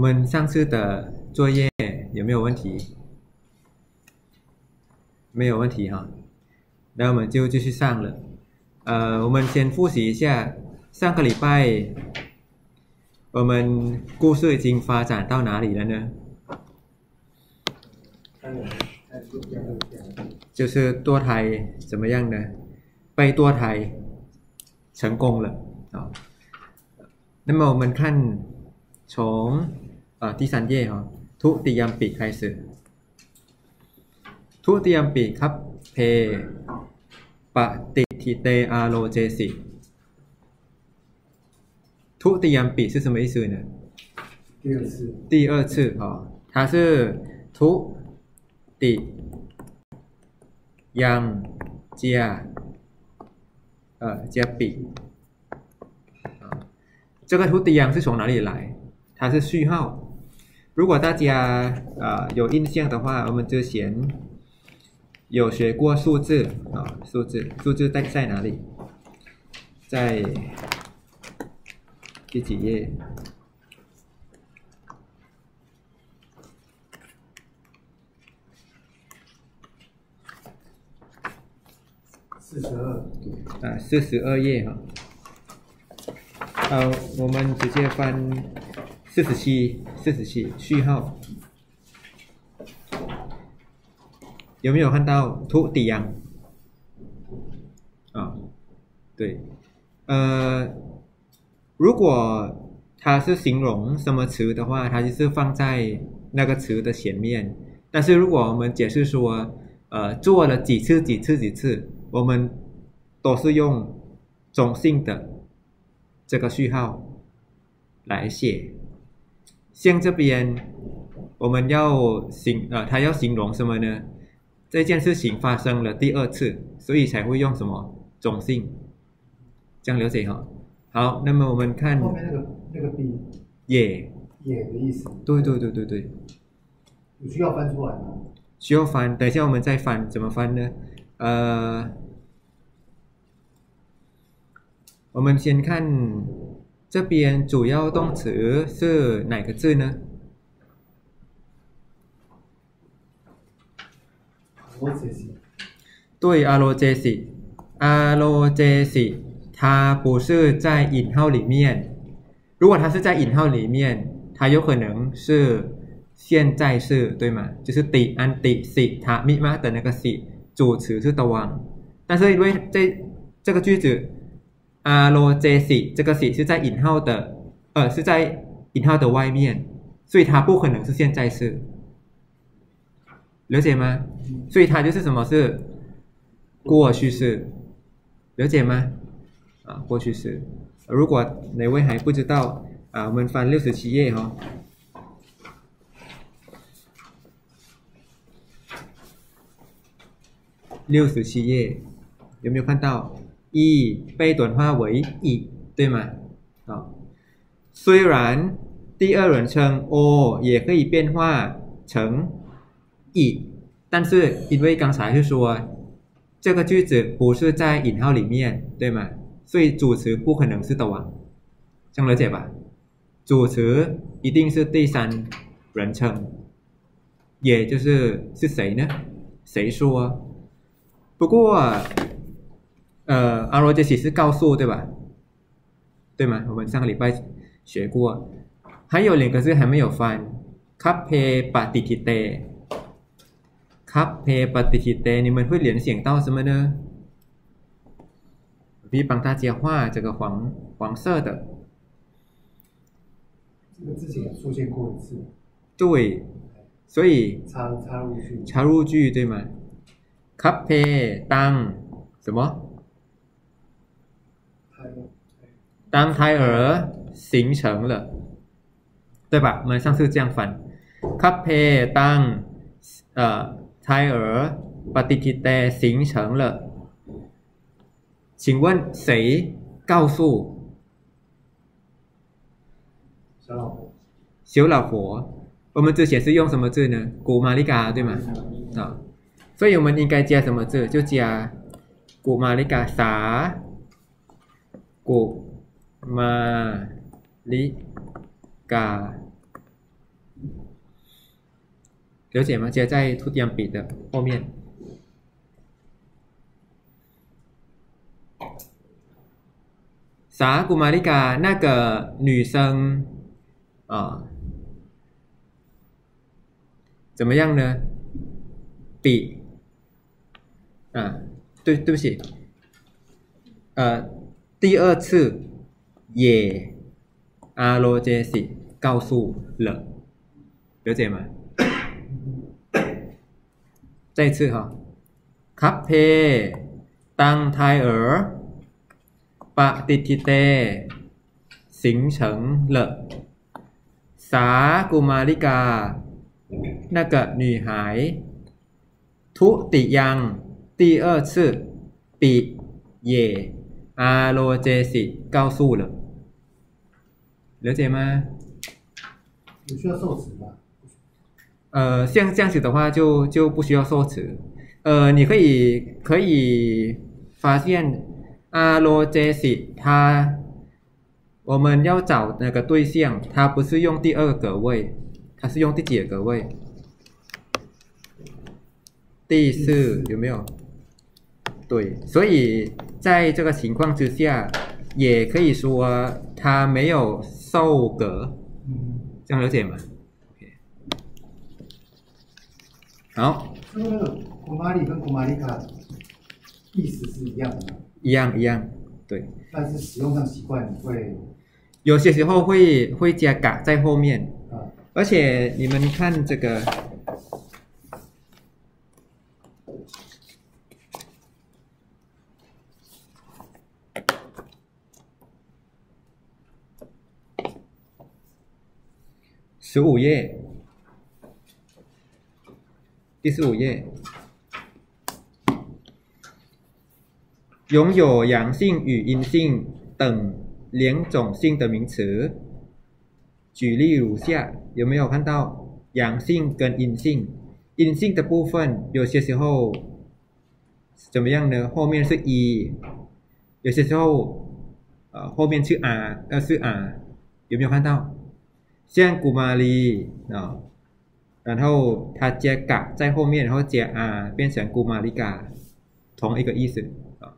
我们上次的作业有没有问题？没有问题哈，那我们就继续上了。呃，我们先复习一下上个礼拜我们故事已经发展到哪里了呢？就是堕胎怎么样呢？被堕胎成功了啊。那么我们看从 啊第三页哈，ทุติยมปิ开始。ทุติยมปิครับเพปฏิทิเตอาโลเจสิทุติยมปิ是什么意思呢？第二次，第二次哈，它是ทุติยม加呃加比啊，这个ทุติยม是从哪里来？它是序号。 如果大家呃有印象的话，我们之前有学过数字啊，数字数字在在哪里？在第几页？四十二，啊，四十二页哈。好，我们直接翻四十七四十七序号。有没有看到？图底呀啊对。呃如果它是形容什么词的话它就是放在那个词的前面。但是如果我们解释说呃做了几次几次几次我们都是用中性的这个序号来写。像这边我们要形呃，它要形容什么呢？这件事情发生了第二次，所以才会用什么中性，这样了解哈。好，那么我们看后面那个那个 b 也，也的意思，对对对对对，有需要翻出来吗？需要翻，等一下我们再翻，怎么翻呢？呃，我们先看这边主要动词是哪个字呢？我解释，对，阿罗杰西，阿罗杰西，它不是在引号里面。如果它是在引号里面，它有可能是现在式，对吗？就是底安底西塔密码的那个西，主词是的王。但是因为这这个句子， 阿罗杰西这个西是在引号的，呃，是在引号的外面，所以它不可能是现在式。了解吗？所以它就是什么是过去式，了解吗？啊，过去式。如果哪位还不知道啊，我们翻六十七页哈、六十七页有没有看到？一被短化为一，对吗？啊，虽然第二人称 o 也可以变化成一，但是因为刚才是说这个句子不是在引号里面，对吗？所以主词不可能是的王，这样了解吧？主词一定是第三人称，也就是是谁呢？谁说？不过，呃，阿罗杰西是告诉对吧？对吗？我们上个礼拜学过，还有两个字还没有翻，卡佩巴蒂提特，卡佩巴蒂提特，你们会联想到什么呢？比帮大家画这个黄黄色的，这个字形出现过一次。对，所以插插入句，插入句对吗？卡佩当什么？当胎儿形成了，对吧？我们上次这样翻，咖啡当呃胎儿巴蒂基代形成了。请问谁告诉小老婆？小老婆，我们之前是用什么字呢？古玛丽嘎对吗？啊，所以我们应该加什么字？就加古玛丽嘎啥？古 玛丽嘎 了解吗？接在突地比的后面。啥古玛丽嘎那个女生啊，怎么样呢？比啊，对对不起，呃，第二次 เยอาโลเจสิเกาสู้เหลเดี๋ยวเจมาใจชื่อเหรอคัพเพ ตังไทเออปะติทิเต สิงเฉิงเหลสากุมาริกานากะหนีหาย ทุติยังตีเออชื่อปีเยอาโลเจสิเกาสู้เหลอ 了解吗？有需要受词吗？呃，像这样子的话就就不需要受词。呃，你可以可以发现阿罗杰西他，我们要找那个对象，他不是用第二个格位，他是用第几个格位？第四有没有？对，所以在这个情况之下，也可以说他没有受格，嗯，这样了解吗？OK，好，那个古玛丽跟古玛丽卡意思是一样的吗？一样一样，对，但是使用上习惯会有些时候会会加嘎在后面，啊，而且你们看这个，十五页，第十五页，拥有阳性与阴性等两种性的名词。举例如下，有没有看到阳性跟阴性？阴性的部分有些时候怎么样呢？后面是一，有些时候呃后面是 r，呃是 r，有没有看到？ 像古玛丽啊，然后它加嘎在后面，然后加 r 变成古玛丽嘎，同一个意思啊。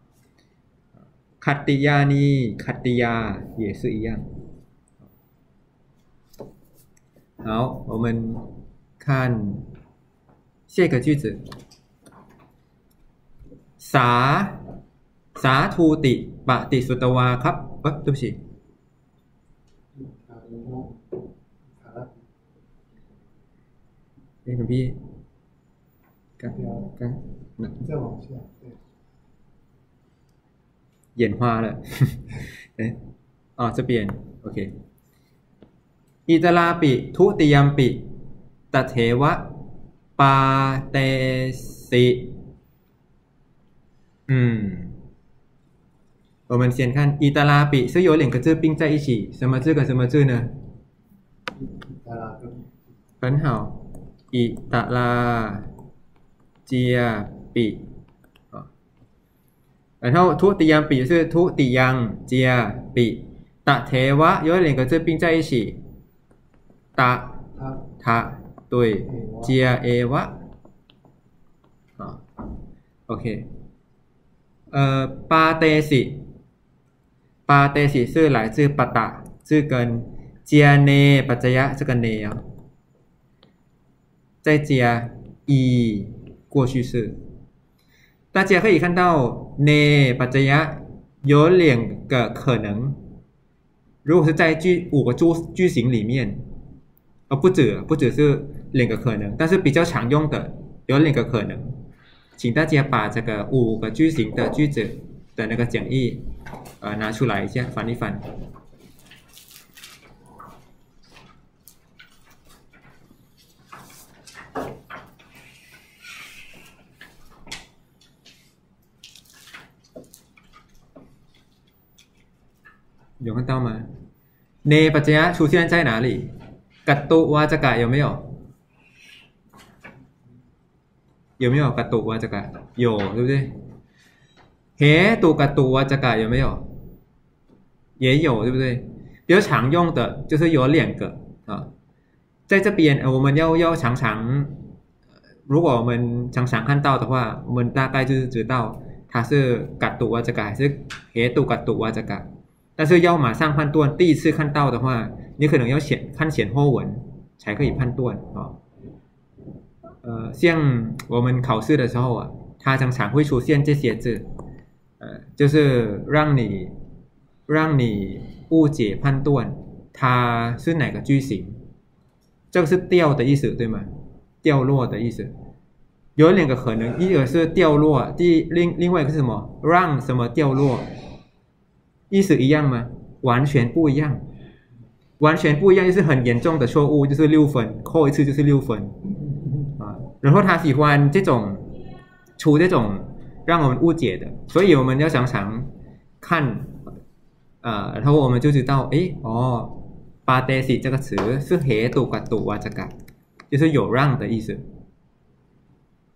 卡蒂亚尼，卡蒂亚也是一样。好，我们看下一个句子。สาสาทูติปฏิสุตวาครับเอ้ย对不起 เอ้ยหลวงพี่กันกันนะ 再往下，对，眼花了。哎，啊，这边 OK。อิตาลาปิ ทุติยมปิตเทวะ ปาเตสิ嗯，我们先看伊达拉比是有两个字并在一起，什么字跟什么字呢？卡拉 跟很好，伊达拉吉亚比啊，然后ทุติยมปิ是ทุติยังจียปิตเทวะ有两个字并在一起，ต他他对，加 a 哇，啊，OK，呃，巴德西，巴德西是来自巴达字根，加呢巴加呀这个呢啊， 再加 e 过去式，大家可以看到呢巴加呀有两个可能，如果是在句五个句句型里面。啊，不止不只是两个可能，但是比较常用的有两个可能，请大家把这个五个句型的句子的那个讲义，呃，拿出来一下，翻一翻。有看到吗？呢ปัจจัย出现在哪里？กัตตุวาจกะ有没有？有没有กัตตุวาจกะ有，对不对？เหตุกัตตุวาจกะ有没有？也有，对不对？比较常用的就是有两个啊，在这边呃我们要要常常 如果我们常常看到的话，我们大概就是知道它是嘎杜瓦这个还是黑杜嘎杜瓦这个。 但是要马上判断，第一次看到的话，你可能要先看前后文才可以判断啊。呃，像我们考试的时候啊，它常常会出现这些字，呃，就是让你让你误解判断它是哪个句型。这个是掉的意思，对吗？掉落的意思。有两个可能，一个是掉落，第另另外一个是什么？让什么掉落？意思一样吗？完全不一样。完全不一样就是很严重的错误就是六分扣一次就是六分。啊然后他喜欢这种出这种让我们误解的。所以我们要常常看啊然后我们就知道诶哦巴德西这个词是嘟呱嘟啊这个。就是有让的意思。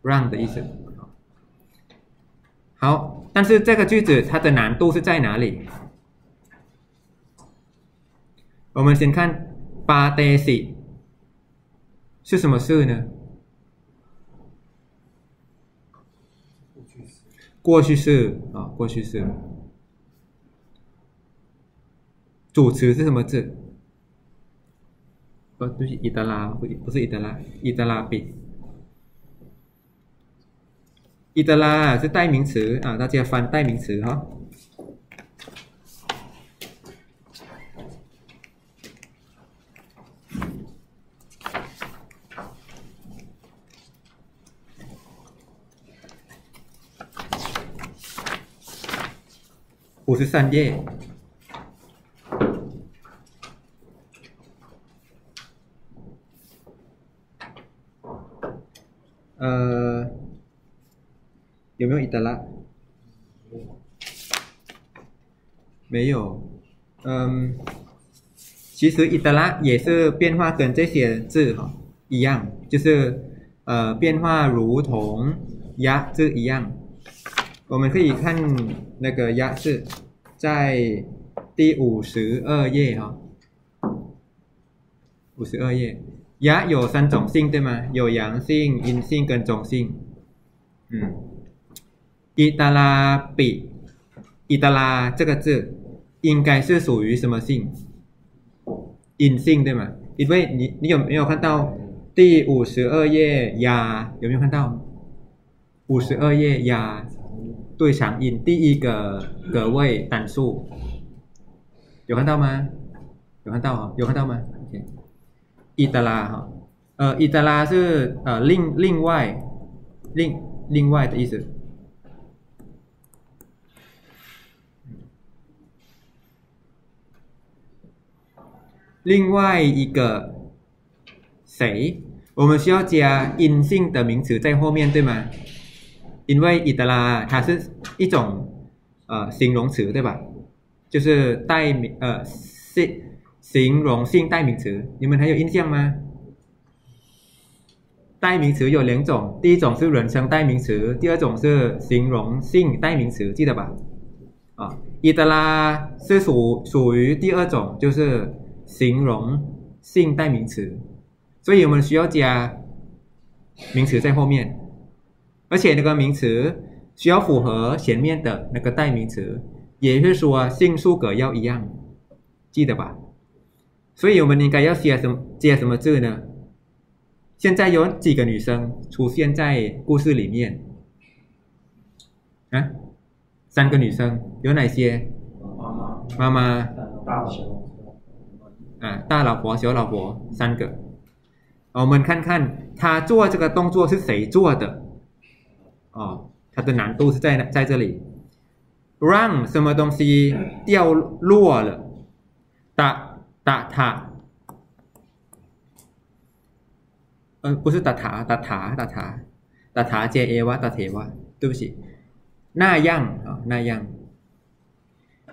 让的意思。好但是这个句子它的难度是在哪里？我们先看巴德西是什么事呢？过去式啊，过去式。主词是什么字？不，不是伊德拉，不不是伊德拉，伊德拉比。伊德拉是代名词啊，大家翻代名词哈。五十三页。呃，有没有伊德拉？没有。嗯，其实伊德拉也是变化，跟这些字哈一样，就是呃变化如同压字一样。我们可以看那个压字，在第五十二页哈，五十二页。牙有三种性，对吗？有阳性、阴性跟中性。嗯，伊达拉比，伊达拉这个字应该是属于什么性？阴性，对吗？因为你你有没有看到第五十二页牙有没有看到？五十二页牙对长音第一个格位单数有看到吗？有看到啊？有看到吗？OK。伊德拉哈，呃，伊德拉是呃另另外另另外的意思。另外一个谁，我们需要加阴性的名词在后面，对吗？因为伊德拉它是一种呃形容词，对吧？就是代名呃是。形容性代名词，你们还有印象吗？代名词有两种，第一种是人称代名词，第二种是形容性代名词，记得吧？啊，伊德拉是属属于第二种，就是形容性代名词，所以我们需要加名词在后面，而且那个名词需要符合前面的那个代名词，也就是说性数格要一样，记得吧？所以我们应该要写什么？接什么字呢？现在有几个女生出现在故事里面？啊，三个女生有哪些？妈妈、大老婆、啊，大老婆、小老婆，三个。我们看看她做这个动作是谁做的？哦，它的难度是在在这里，让什么东西掉落了？打。打塔，呃，不是打塔，打塔，打塔，打塔接 A 哇，打铁哇，对不起，那样啊，那样，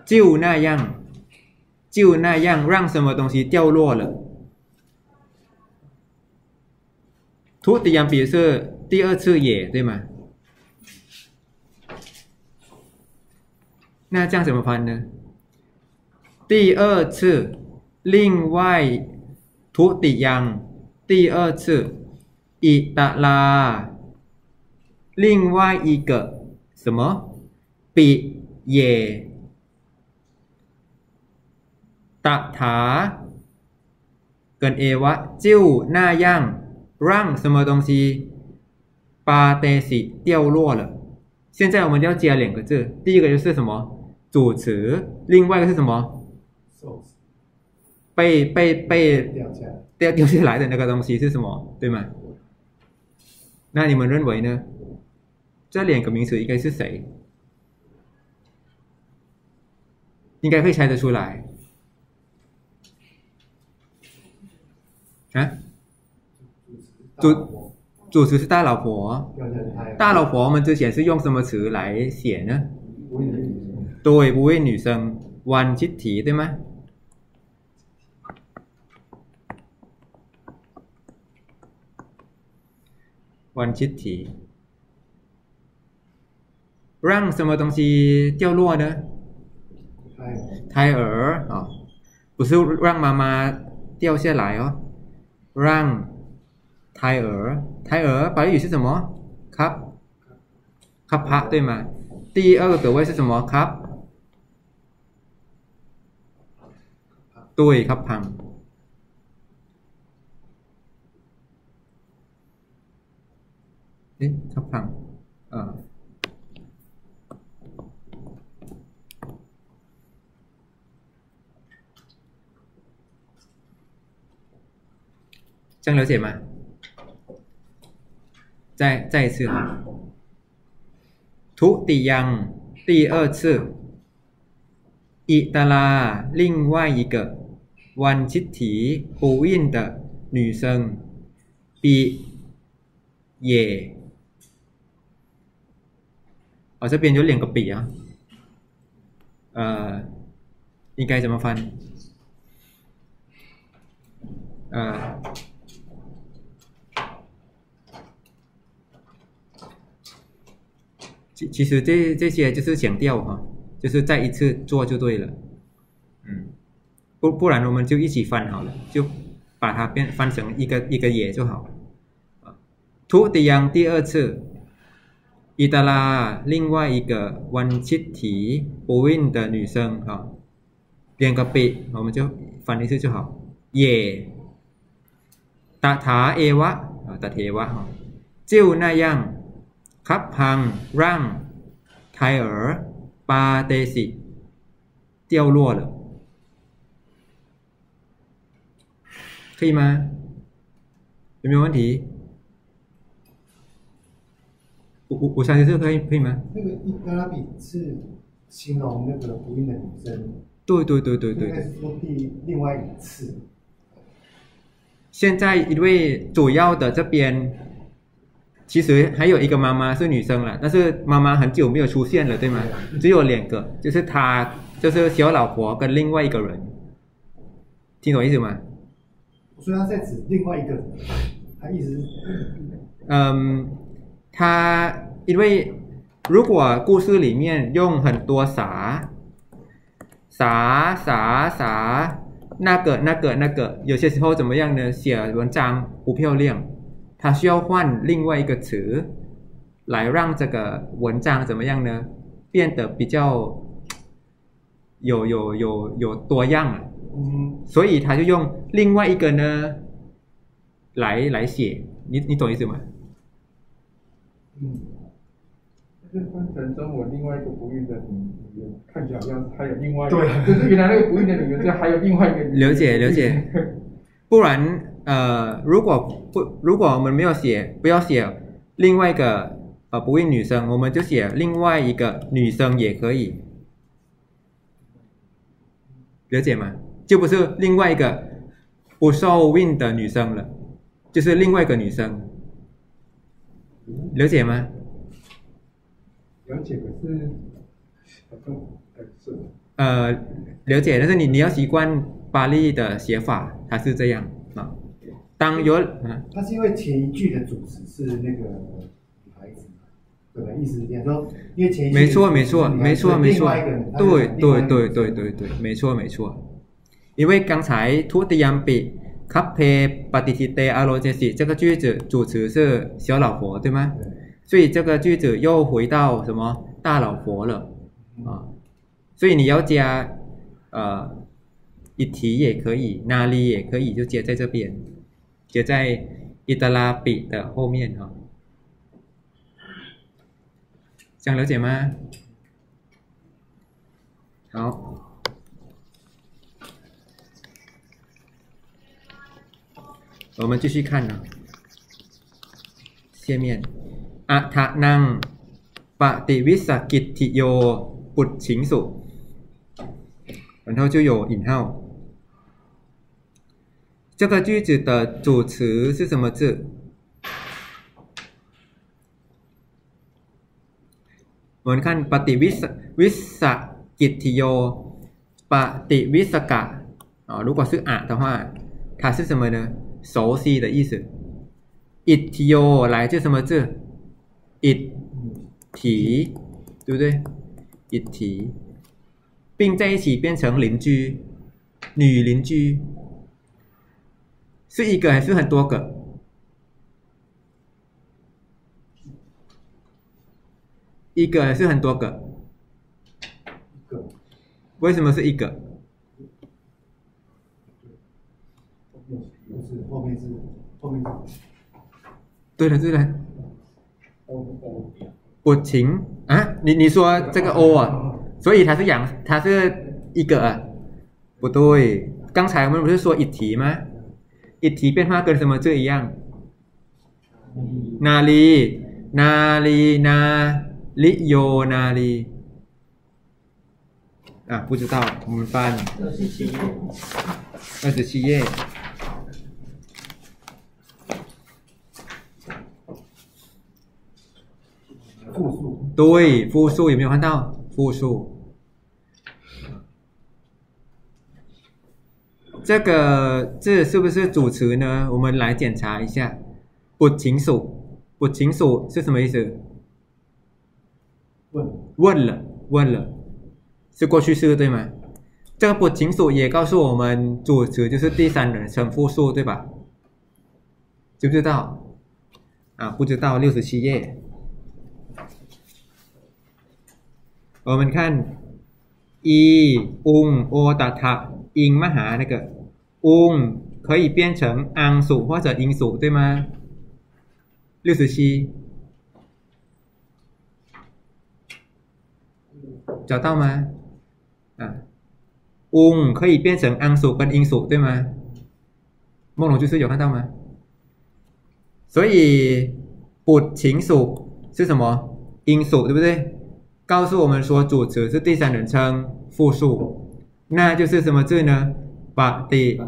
就那样，就那样，让什么东西掉落了？图底样比是第二次也对吗？ 那这样怎么翻呢？第二次。另外，图底样第二次， อิตาลา另外一个什么比也ตถา跟เอวะจิ้วหน้าย่างร่าง什么东西八เตสิ掉落了现在我们要加两个字第一个就是什么 主词另外一个是什么被被被掉下来，掉掉下来的那个东西是什么？对吗？那你们认为呢？这两个名词应该是谁？应该会猜得出来啊？主主主词是大老婆，大老婆我们之前是用什么词来写呢？对不会女生玩集体对吗？玩集体，让什么东西掉落呢？胎儿啊、哦，不是让妈妈掉下来哦，让胎儿，胎儿法语是什么？卡卡帕对吗？第二个格位是什么？卡 รับ对，ครับพังเอ๊ะครับพังอ่า这样了解吗？再再一次哈，ทุติยัง第二次，อิตาลา另外一个 晚期体不孕的女生。b 也。啊这边有两个比啊。呃应该怎么翻？呃。其其实这这些就是强调哈就是再一次做就对了。嗯。不不然我们就一起翻好了，就把它变翻成一个一个也就好啊。图迪扬第二次，伊达拉另外一个温切提不孕的女生啊，两个比我们就翻一次就好，也ตถาเอวะ啊ตถาเอวะ哈，就那样。ครับพังร่าง胎儿ปาเตสิ掉落了 可以吗？有没有问题？我我我相信这个可以可以吗？那个伊达拉比是形容那个不孕的女生，对对对对对。是说第另外一次，现在因为主要的这边其实还有一个妈妈是女生了，但是妈妈很久没有出现了，对吗？只有两个，就是她，就是小老婆跟另外一个人，听懂意思吗？所以他在指另外一个，他意思嗯，他因为如果故事里面用很多啥啥啥啥那个那个那个，有些时候怎么样呢？写文章不漂亮，他需要换另外一个词来让这个文章怎么样呢？变得比较有有有有多样啊。嗯，所以他就用另外一个呢来来写，你你懂意思吗？嗯，就是翻成中文另外一个不孕的女人，看起来好像还有另外一个，对 啊就是原来那个不孕的女人，这还有另外一个女人了解了解。不然呃，如果不如果我们没有写，不要写另外一个呃不孕女生，我们就写另外一个女生也可以，了解吗？就不是另外一个不受孕的女生了，就是另外一个女生，了解吗？了解，可是。呃，了解，但是你你要习惯巴利的写法，它是这样啊。当有啊，它是因为前一句的主词是那个女孩子嘛，对吧？意思是这样说，因为前一句没错没错没错没错对对对对对对，没错没错。因为刚才 two dumplings cafe aloysi 这个句子主词是小老婆对吗？所以这个句子又回到什么大老婆了啊。所以你要加呃一提也可以那里也可以就接在这边接在伊德拉比的后面哈想了解吗？好。我们继续看呢。下面อัฏฐนังปฏิวิสกิตติโยปุจฉิงสุ然后就有引号。这个句子的主词是什么字？我们看ปฏิวิสวิสกิตติโยปฏิวิสกะ啊，如果是啊的话，它是什么呢？ 熟悉的意思。i t i o 来这什么字 i t t 对不对 i t t 并在一起变成邻居，女邻居，是一个还是很多个？一个还是很多个？为什么是一个？不是后面是后面是对了对了，哦哦，不情啊，你你说这个 o 啊，所以它是阳，它是一个啊，不对，刚才我们不是说一体吗？一体变化跟什么字一样？นาลีนาลีนาลิโยนาลี啊，不知道，我们翻二十七页， 复数，对，复数有没有看到？复数，这个字是不是主词呢？我们来检查一下。不情属，不情属是什么意思？问问了，问了，是过去式对吗？这个不情属也告诉我们，主词就是第三人称复数，对吧？知不知道？啊，不知道，六十七页。 我们看一翁โอตถะอิงมหา那个翁可以变成昂属或者英属，对吗？六十七，找到吗？啊，翁可以变成昂属跟英属，对吗？梦龙就是有看到吗？所以不情属是什么？英属，对不对？ 告诉我们说主词是第三人称复数，那就是什么字呢？巴蒂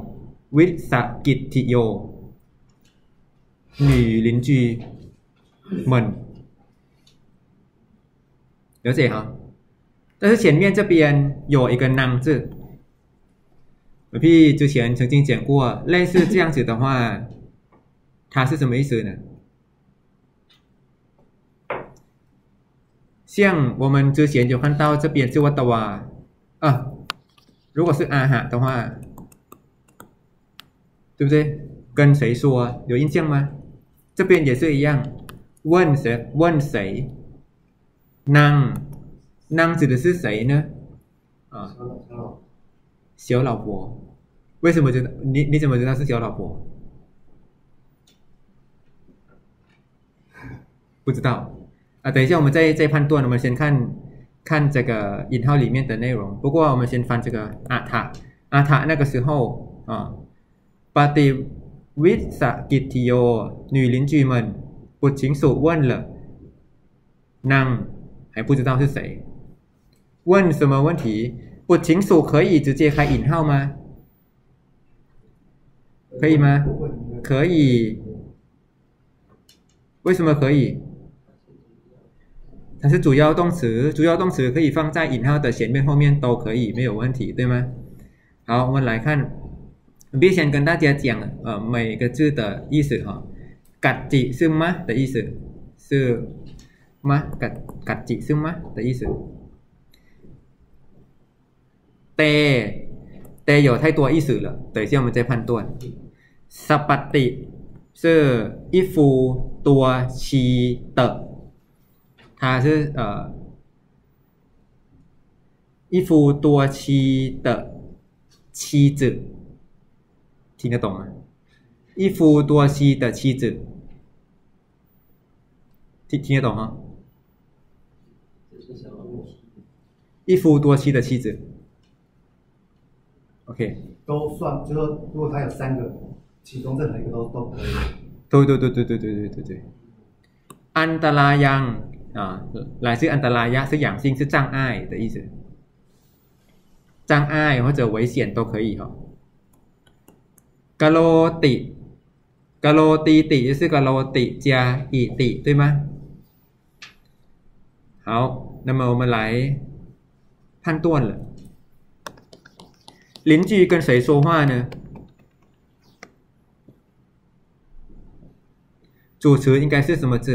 维萨吉提哟，女邻居们，了解哈？但是前面这边有一个男字，我之前曾经讲过，类似这样子的话，它是什么意思呢？像我们之前有看到这边是我的娃，啊，如果是阿哈的话，对不对？跟谁说？有印象吗？这边也是一样，问谁问谁？那那指的是谁呢？啊，小老婆。为什么觉得你你怎么知道是小老婆？不知道。啊，等一下，我们再再判断。我们先看看这个引号里面的内容。不过，我们先翻这个阿塔阿塔那个时候啊，巴提维萨吉提โย女邻居们不清楚问了，那还不知道是谁？问什么问题？不清楚可以直接开引号吗？可以吗？可以。为什么可以？但是主要动词，主要动词可以放在引号的前面、后面都可以，没有问题，对吗？好，我们来看，必先跟大家讲，呃，每个字的意思哈。嘎吉是吗的意思是吗？嘎嘎吉是吗的意思？เตเตอยู่ท้ายตัวอีสือเหรอเตยเชี่ยวมันจะพันตัวสปัตติเซออีฟู ตัวชีเตอ 它是呃一夫多妻的妻子，听得懂吗？一夫多妻的妻子，听听得懂吗？一夫多妻的妻子，OK，都算，就是说如果他有三个，其中任何一个都都可以。对对对对对对对对对。安ตรายัง หลายซื้ออันตรายยะซื้ออย่างซิงซื้อจ้างอ้ายแต่อีสืจ้างอ้ายเขาเจอไว้เสียนโตเคยอีเหรอกะโลติกะโลตีติซื้อกะโลติเจียอีติด้วยมะเขานำมามาไหลพันต้วนเลยลินจีกันใส่โซฮาเนี่ย主持应该是什么字？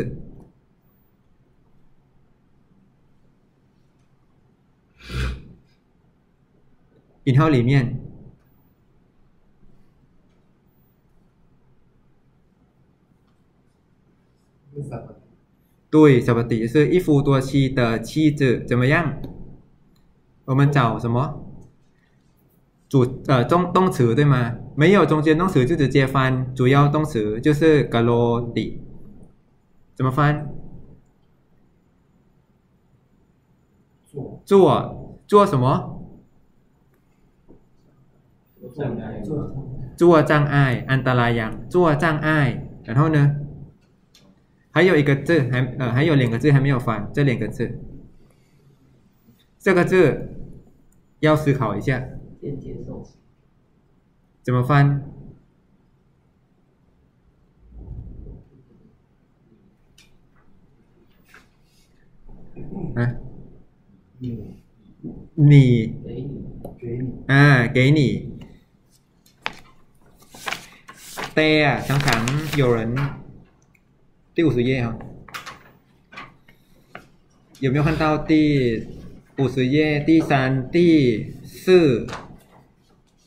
引号里面对什么？对，小不底是一夫多妻的妻子，怎么样？我们找什么？主呃中动词对吗？没有中间动词就直接翻主要动词，就是格罗底。怎么翻？做做做什么？做障碍安达拉雅做障碍然后呢还有一个字还呃还有两个字还没有翻这两个字。这个字要思考一下。怎么翻嗯。你。给你。给你。嗯给你。给你啊，给你。แต่啊，常常有人第五十页哈，有没有看到第五十页、第三、第四、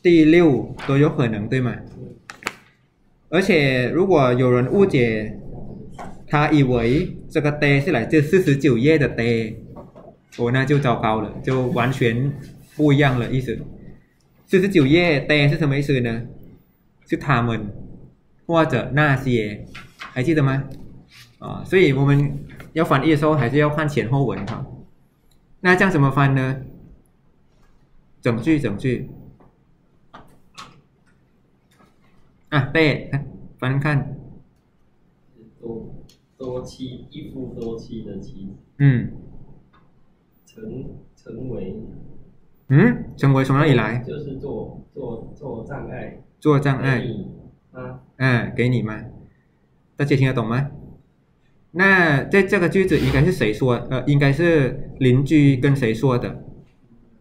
第六都有可能，对吗？而且如果有人误解，他以为这个 day 是来自四十九页的 day，哦，那就糟糕了，就完全不一样了意思。四十九页 day 是什么意思呢？是他们 或者那些，还记得吗？啊，所以我们要翻译的时候还是要看前后文哈。那这样怎么翻呢？整句整句。啊，对，翻看，多多妻一夫多妻的妻子，嗯。成成为。嗯，成为从哪里来？就是做做做障碍，做障碍，给你啊，啊，给你吗？大家听得懂吗？那在这个句子应该是谁说？呃，应该是邻居跟谁说的？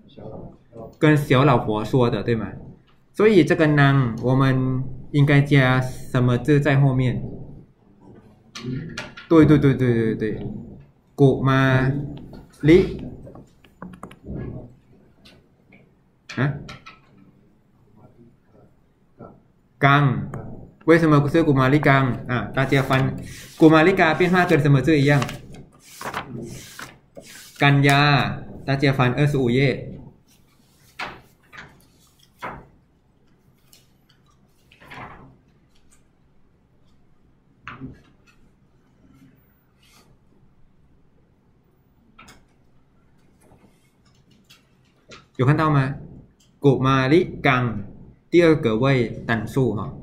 小老跟小老婆说的，对吗？所以这个呢，我们应该加什么字在后面？对对对对对对，古嘛里啊，刚， เวสมอกุซื้อกูมาลิกัง อ่าตาเจียฟันกูมาลิกาเป็นห้าเกินเสมอซื้ออีกยัง กัญญา ตาเจียฟันเออสูเย有看到吗？古玛丽港第二个位单数哈。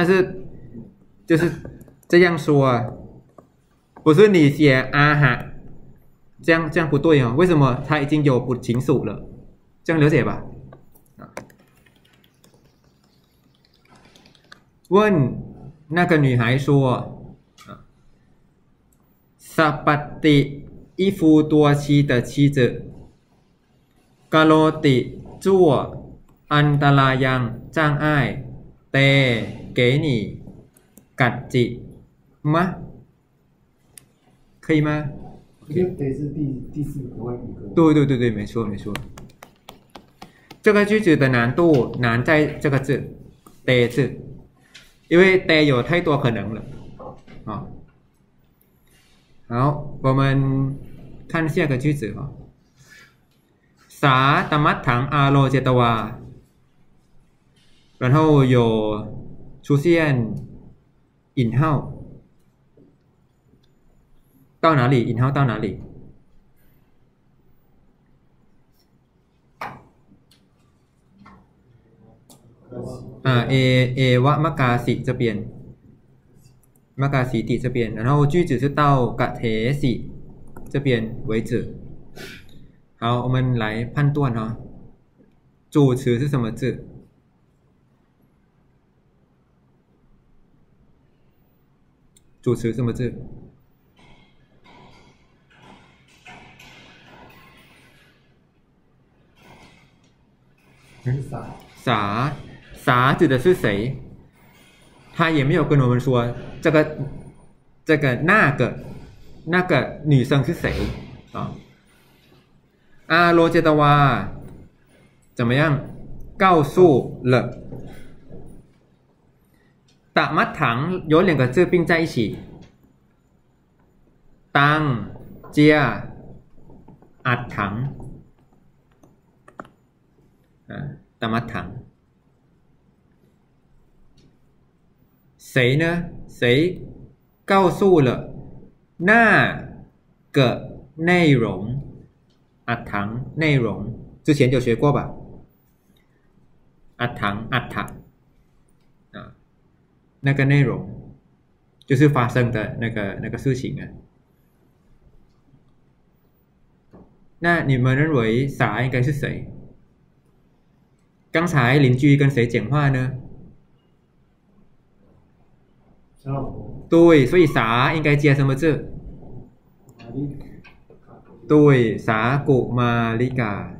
但是就是这样说，不是你写啊哈，这样这样不对哦。为什么他已经有不情属了？这样了解吧？啊，问那个女孩说，啊，萨巴蒂伊夫多妻的妻子，格罗蒂做安达拉扬障碍，但。给你，感激吗？可以吗？“得”是第第四个外语。对对对对，没错没错。这个句子的难度难在这个字“得”字，因为“得”有太多可能了啊。好，我们看下个句子啊，“sa tamat 然后有。 ตมัตถังอาโลเจตวา然后有出现引号，到哪里？引号到哪里？啊，a a วะมะกาสิ这边，มะกาสิติ这边，然后句子是到กะเทสิ这边为止。好，我们来判断哈、主词是什么字？ 主词什么字？很傻，傻傻指的是谁？他也没有跟我们说这个这个那个那个女生是谁啊？阿罗杰德瓦怎么样？告诉了。 打马堂有两个字并在一起，当加阿堂。啊，大马堂，谁呢？谁告诉了那个内容？阿堂内容之前就学过吧？阿堂阿塔啊，那个内容就是发生的那个那个事情啊。那你们认为傻应该是谁？刚才邻居跟谁讲话呢？对，所以傻应该接什么字？对，傻古玛丽嘎。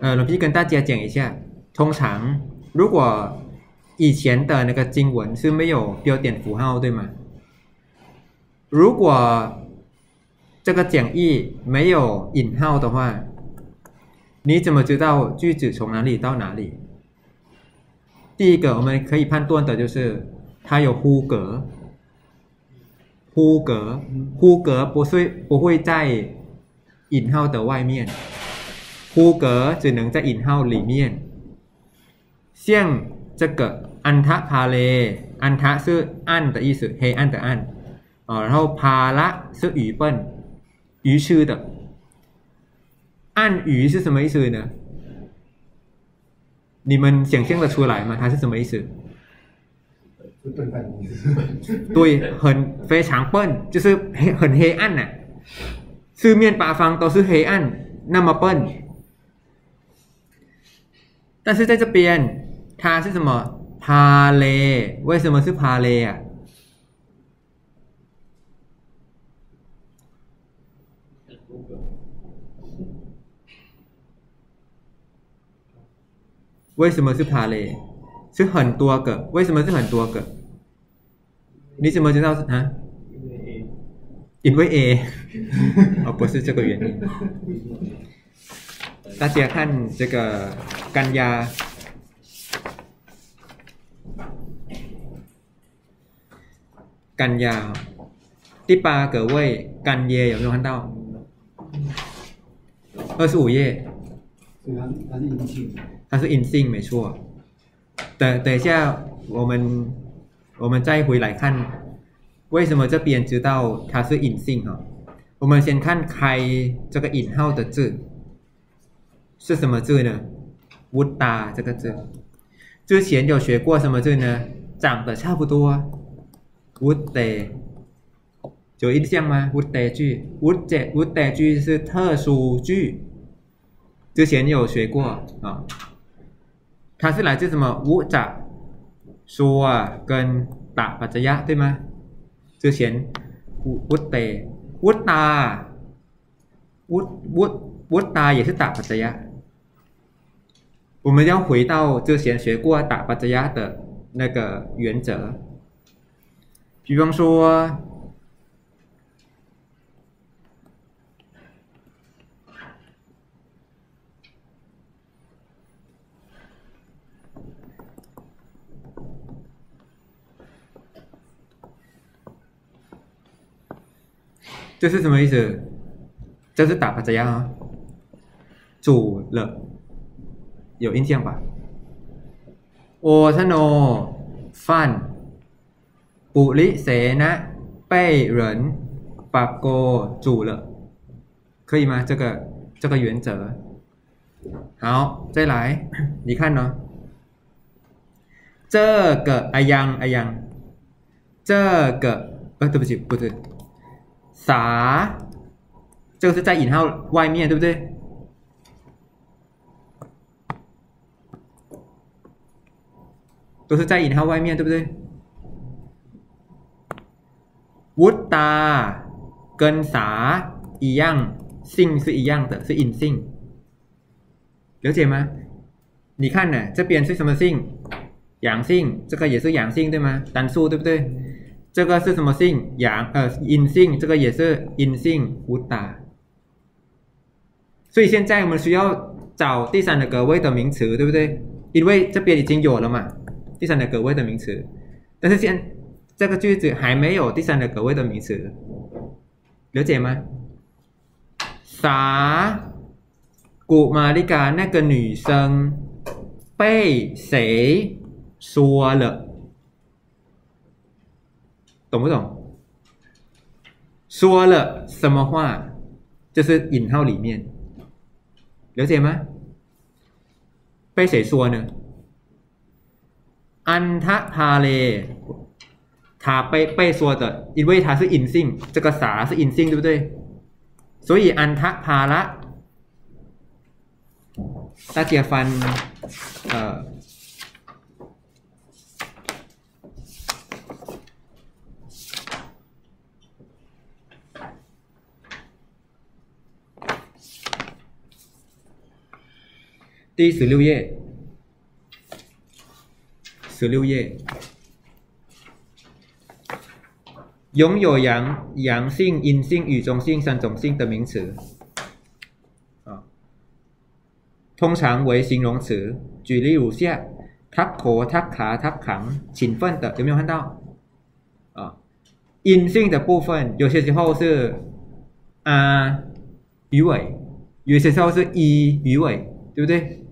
呃，老皮跟大家讲一下，通常如果以前的那个经文是没有标点符号，对吗？如果这个讲义没有引号的话，你怎么知道句子从哪里到哪里？第一个，我们可以判断的就是它有呼格，呼格，呼格不是不会在引号的外面，呼格只能在引号里面。像这个安塔帕雷，安塔是暗的意思，黑暗的暗啊，然后帕拉是愚笨、愚痴的。暗语是什么意思呢？你们想象得出来吗？它是什么意思？是笨蛋的意思。对，很非常笨，就是黑很黑暗呐、四面八方都是黑暗，那么笨。 但是在这边，它是什么？帕雷？为什么是帕雷啊？为什么是帕雷？是很多个，为什么是很多个？你怎么知道是啊？因为 A 因为 A，哦，不是这个原因。大家看这个干鸭，干鸭第八个位干耶有没有看到？ 二十五页，所以它是它是阴性的。它是阴性，没错。等等一下，我们我们再回来看，为什么这边知道它是阴性哈？我们先看开这个引号的字 是什么字呢？乌达这个字，之前有学过什么字呢？长得差不多，乌德，有印象吗？乌德句，乌德乌德句是特殊句，之前有学过啊。它是来自什么？乌扎、说跟打ปัจจยะ对吗？之前乌乌德乌达乌乌乌达也是打ปัจจยะ。 我们要回到之前学过打巴扎亚的那个原则，比方说，这是什么意思？这是打巴扎亚啊，走了。有印象吧？โอทโนฟันปุริเสนะเป้เหรินปากโก煮了可以吗？这个这个原则。好，再来，你看呢？这个哎ยัง哎ยัง这个呃，对不起，不对，啥？这个是在引号外面，对不对？ 都是在引号外面，对不对？วุตตา跟啥一样，性是一样的，是隐性，了解吗？你看呢，这边是什么性？阳性，这个也是阳性，对吗？单数，对不对？这个是什么性？阳呃阴性，这个也是阴性，วุตตา。所以现在我们需要找第三的格位的名词，对不对？因为这边已经有了嘛。 第三的格位的名词，但是现这个句子还没有第三的格位的名词，了解吗？啥？古玛丽卡那个女生被谁说了？懂不懂？说了什么话？就是引号里面，了解吗？被谁说呢？ 安他帕雷，他被被说的，因为他是阴性，这个啥是阴性，对不对？所以安他帕拉，大家翻呃第十六页。 十六页。拥有阳阳性阴性与中性三种性的名词。啊。通常为形容词举例如下。他婆他卡他朋勤奋的有没有看到？啊。阴性的部分有些时候是啊鱼尾。有些时候是 e 鱼尾对不对？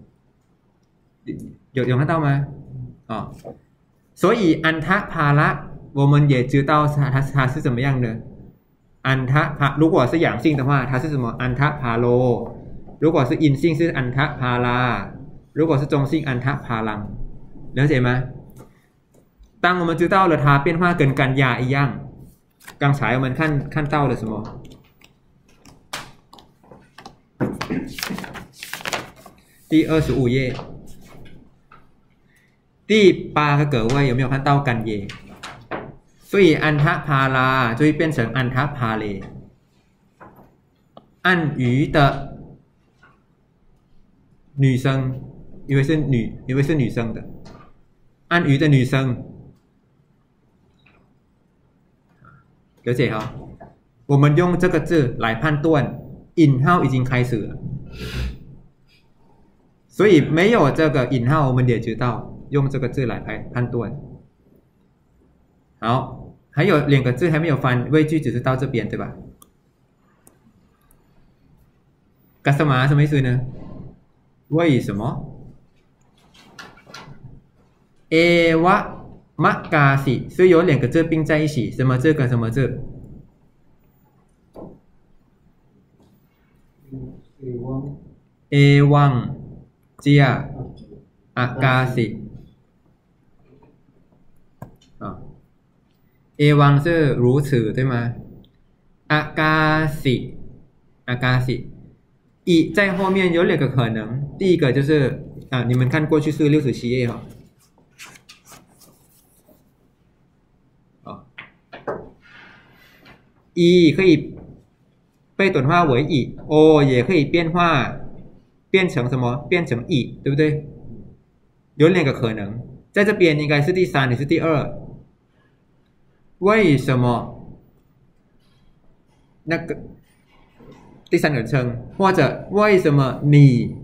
有有看到吗？啊，所以安他帕拉，我们也知道它它它是怎么样的。安他帕如果是阳性的话，它是什么？安他帕罗。如果是阴性是安他帕拉。如果是中性安他帕朗，了解吗？当我们知道了它变化跟干亚一样，刚才我们看看到了什么？第二十五页。 第八个格位有没有看到干耶？所以安他帕拉就会变成安他帕雷。按鱼的女生，因为是女，因为是女生的，按鱼的女生，了解哈？我们用这个字来判断，引号已经开始了，所以没有这个引号，我们也知道。 用这个字来判判断。好，还有两个字还没有翻，位句只是到这边，对吧？ กัสมา什么意思呢？为什么？เอวะมะกาสิ是有两个字并在一起，什么字跟什么字？水汪เอวังเจียอากาสิ เอวัง是如此对吗？อากาสิอากาสิ以在后面有两个可能，第一个就是啊，你们看过去式六十七页哈、啊，一可以被短化为乙，o 也可以变化变成什么？变成乙，对不对？有两个可能，在这边应该是第三，也是第二。 为什么那个第三人称，或者为什么你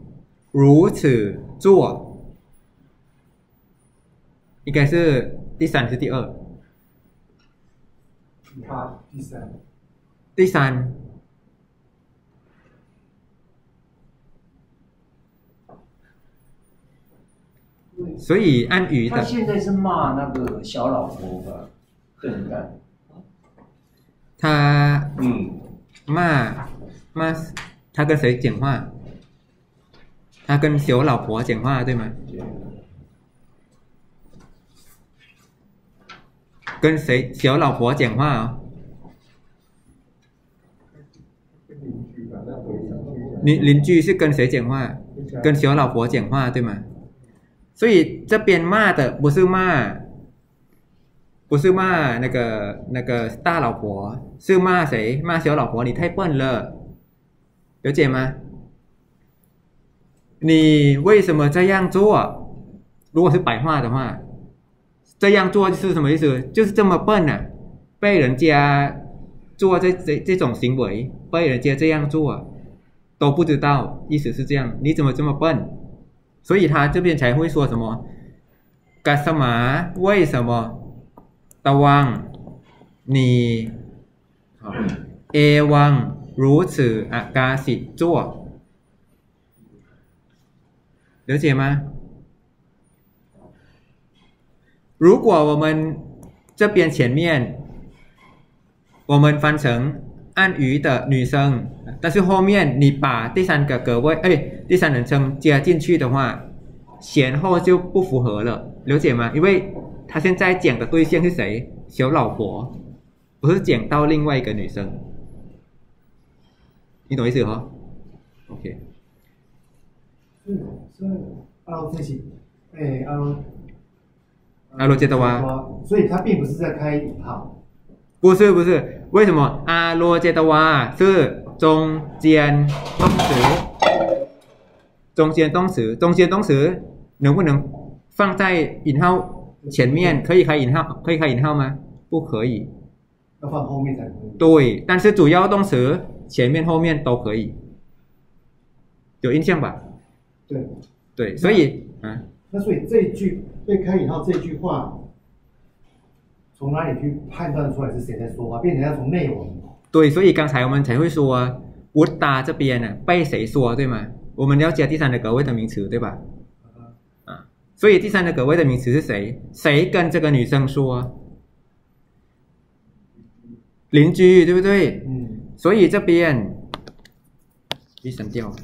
如此做？应该是第三是第二，他第三，第三所以按语他的现在是骂那个小老婆吧？笨蛋。他嗯，骂骂他跟谁讲话？他跟小老婆讲话对吗？对跟谁小老婆讲话啊、跟邻居吧，那回邻居邻邻居是跟谁讲话？讲，跟小老婆讲话对吗？所以这边骂的不是骂， 不是骂那个那个大老婆是骂谁？骂小老婆你太笨了。了解吗？你为什么这样做？如果是白话的话这样做是什么意思？就是这么笨呢被人家做这这这种行为被人家这样做都不知道意思是这样。你怎么这么笨？所以他这边才会说什么？干什么？为什么？ ตะวัง你好เอวัง如此อากาสิ做了解吗？如果我们这边前面我们翻成按鱼的女生，但是后面你把第三个格位，哎，第三人称加进去的话，前后就不符合了，了解吗？因为 他现在讲的对象是谁？小老婆，不是讲到另外一个女生，你懂意思哈？OK，所以所以阿罗这些，哎阿罗阿罗杰德瓦，所以他并不是在开引号，不是不是，为什么阿罗杰德瓦是中间动词？中间动词，中间动词能不能放在引号前面？可以开引号，可以开引号吗？不可以。要放后面才可以。对，但是主要动词前面后面都可以，有印象吧？对，对，所以嗯，那所以这一句被开引号这句话，从哪里去判断出来是谁在说话？变成要从内文。对，所以刚才我们才会说乌达这边呢被谁说，对吗？我们要加第三的格位的名词，对吧？啊，所以第三个格位的名词是谁？谁跟这个女生说？邻居，对不对？嗯，所以这边一删掉。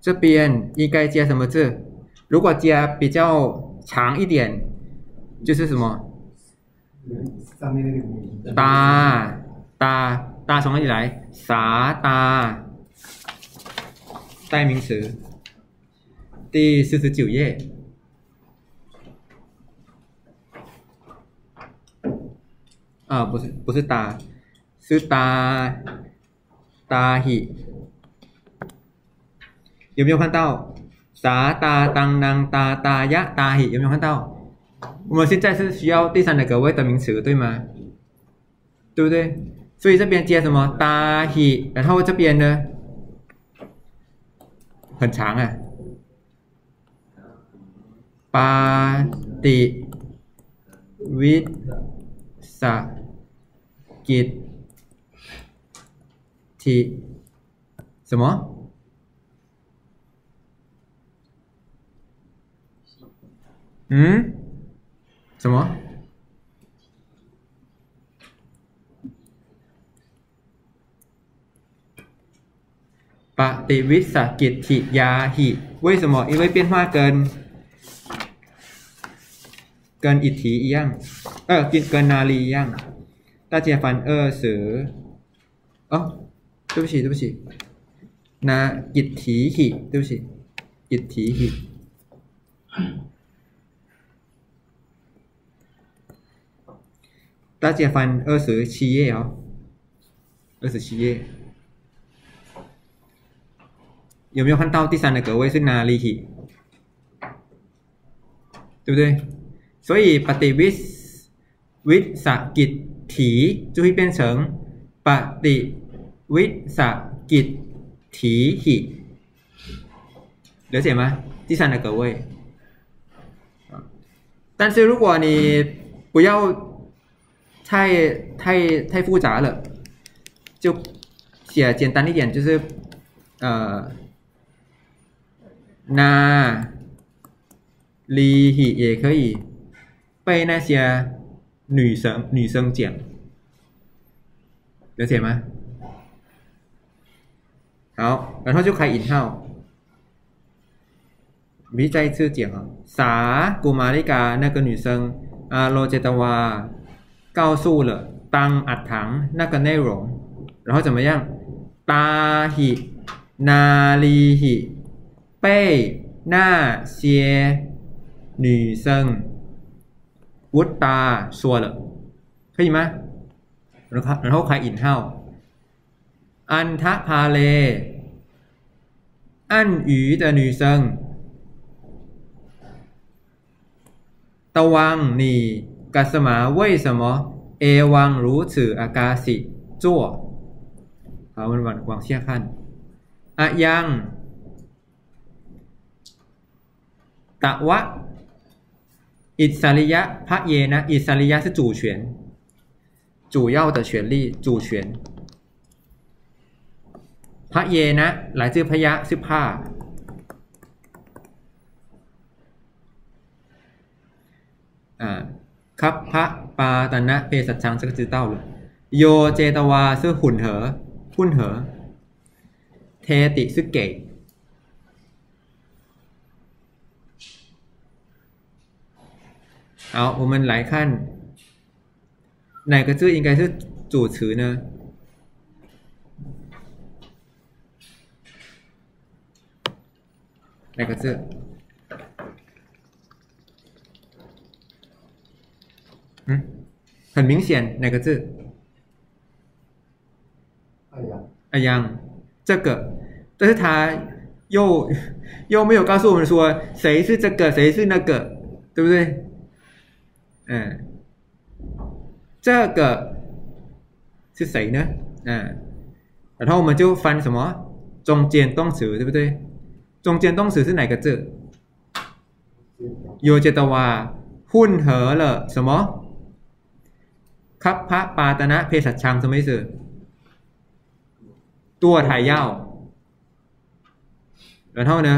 这边应该加什么字？如果加比较长一点，就是什么？上面那个名字。大从哪里来？啥大？代名词。第四十九页。啊，不是不是大，是大大喜。有没有看到？啥大当当大大呀大喜有没有看到？我们现在是需要第三的格位的名词，对吗？对不对？所以这边接什么大喜，然后这边呢很长啊，巴底 วิสากิจที什么？嗯？什么？ ปฏิวิสากิจทิยาหิ为什么？因为变化跟跟一体一样，呃，跟跟哪里一样？大家翻二十，哦，对不起，对不起，那一体体，对不起，一体体。大家翻二十七页哦，二十七页。 有没有看到第三的格位是哪里体？对不对？所以ปฏิวิวิสากิจ体就会变成ปฏิวิสากิจ体หิ了解吗？第三的格位。但是如果你不要太太太复杂了，就写简单一点，就是呃。 那里喜也可以被那些女生女生讲，了解吗？好，然后就开引号。你再一次讲啊，傻古玛丽嘎那个女生啊，罗杰德瓦告诉了当阿唐那个内容，然后怎么样？大喜那里喜。 被那些女生乌达说了，可以吗？然后然后开引号，安塔帕雷，暗语的女生，ตวัง你干什么？为什么？เอวัง如此อากาศิ做。好，我们往往下看，啊ยัง ตะวะอิสริยะพระเยนะอิสริยะ是主权主要的权利主权พระเยนะ来自พยะ是ผ้าอ่าครับพระปาตนะเพศชัง这个知道了โยเจตวา是หุ่นเหอหุ่นเหอเทติ是给 好，我们来看哪个字应该是主词呢？哪个字？嗯，很明显，哪个字？哎呀，哎呀，这个，但是他又又没有告诉我们说谁是这个，谁是那个，对不对？嗯，这个是谁呢？嗯，然后我们就翻什么中间动词，对不对？中间动词是哪个字？有觉得哇，混合了什么？คัพพะปาตนะเพศชัง什么意思？ตัวถ่ายยาว然后呢？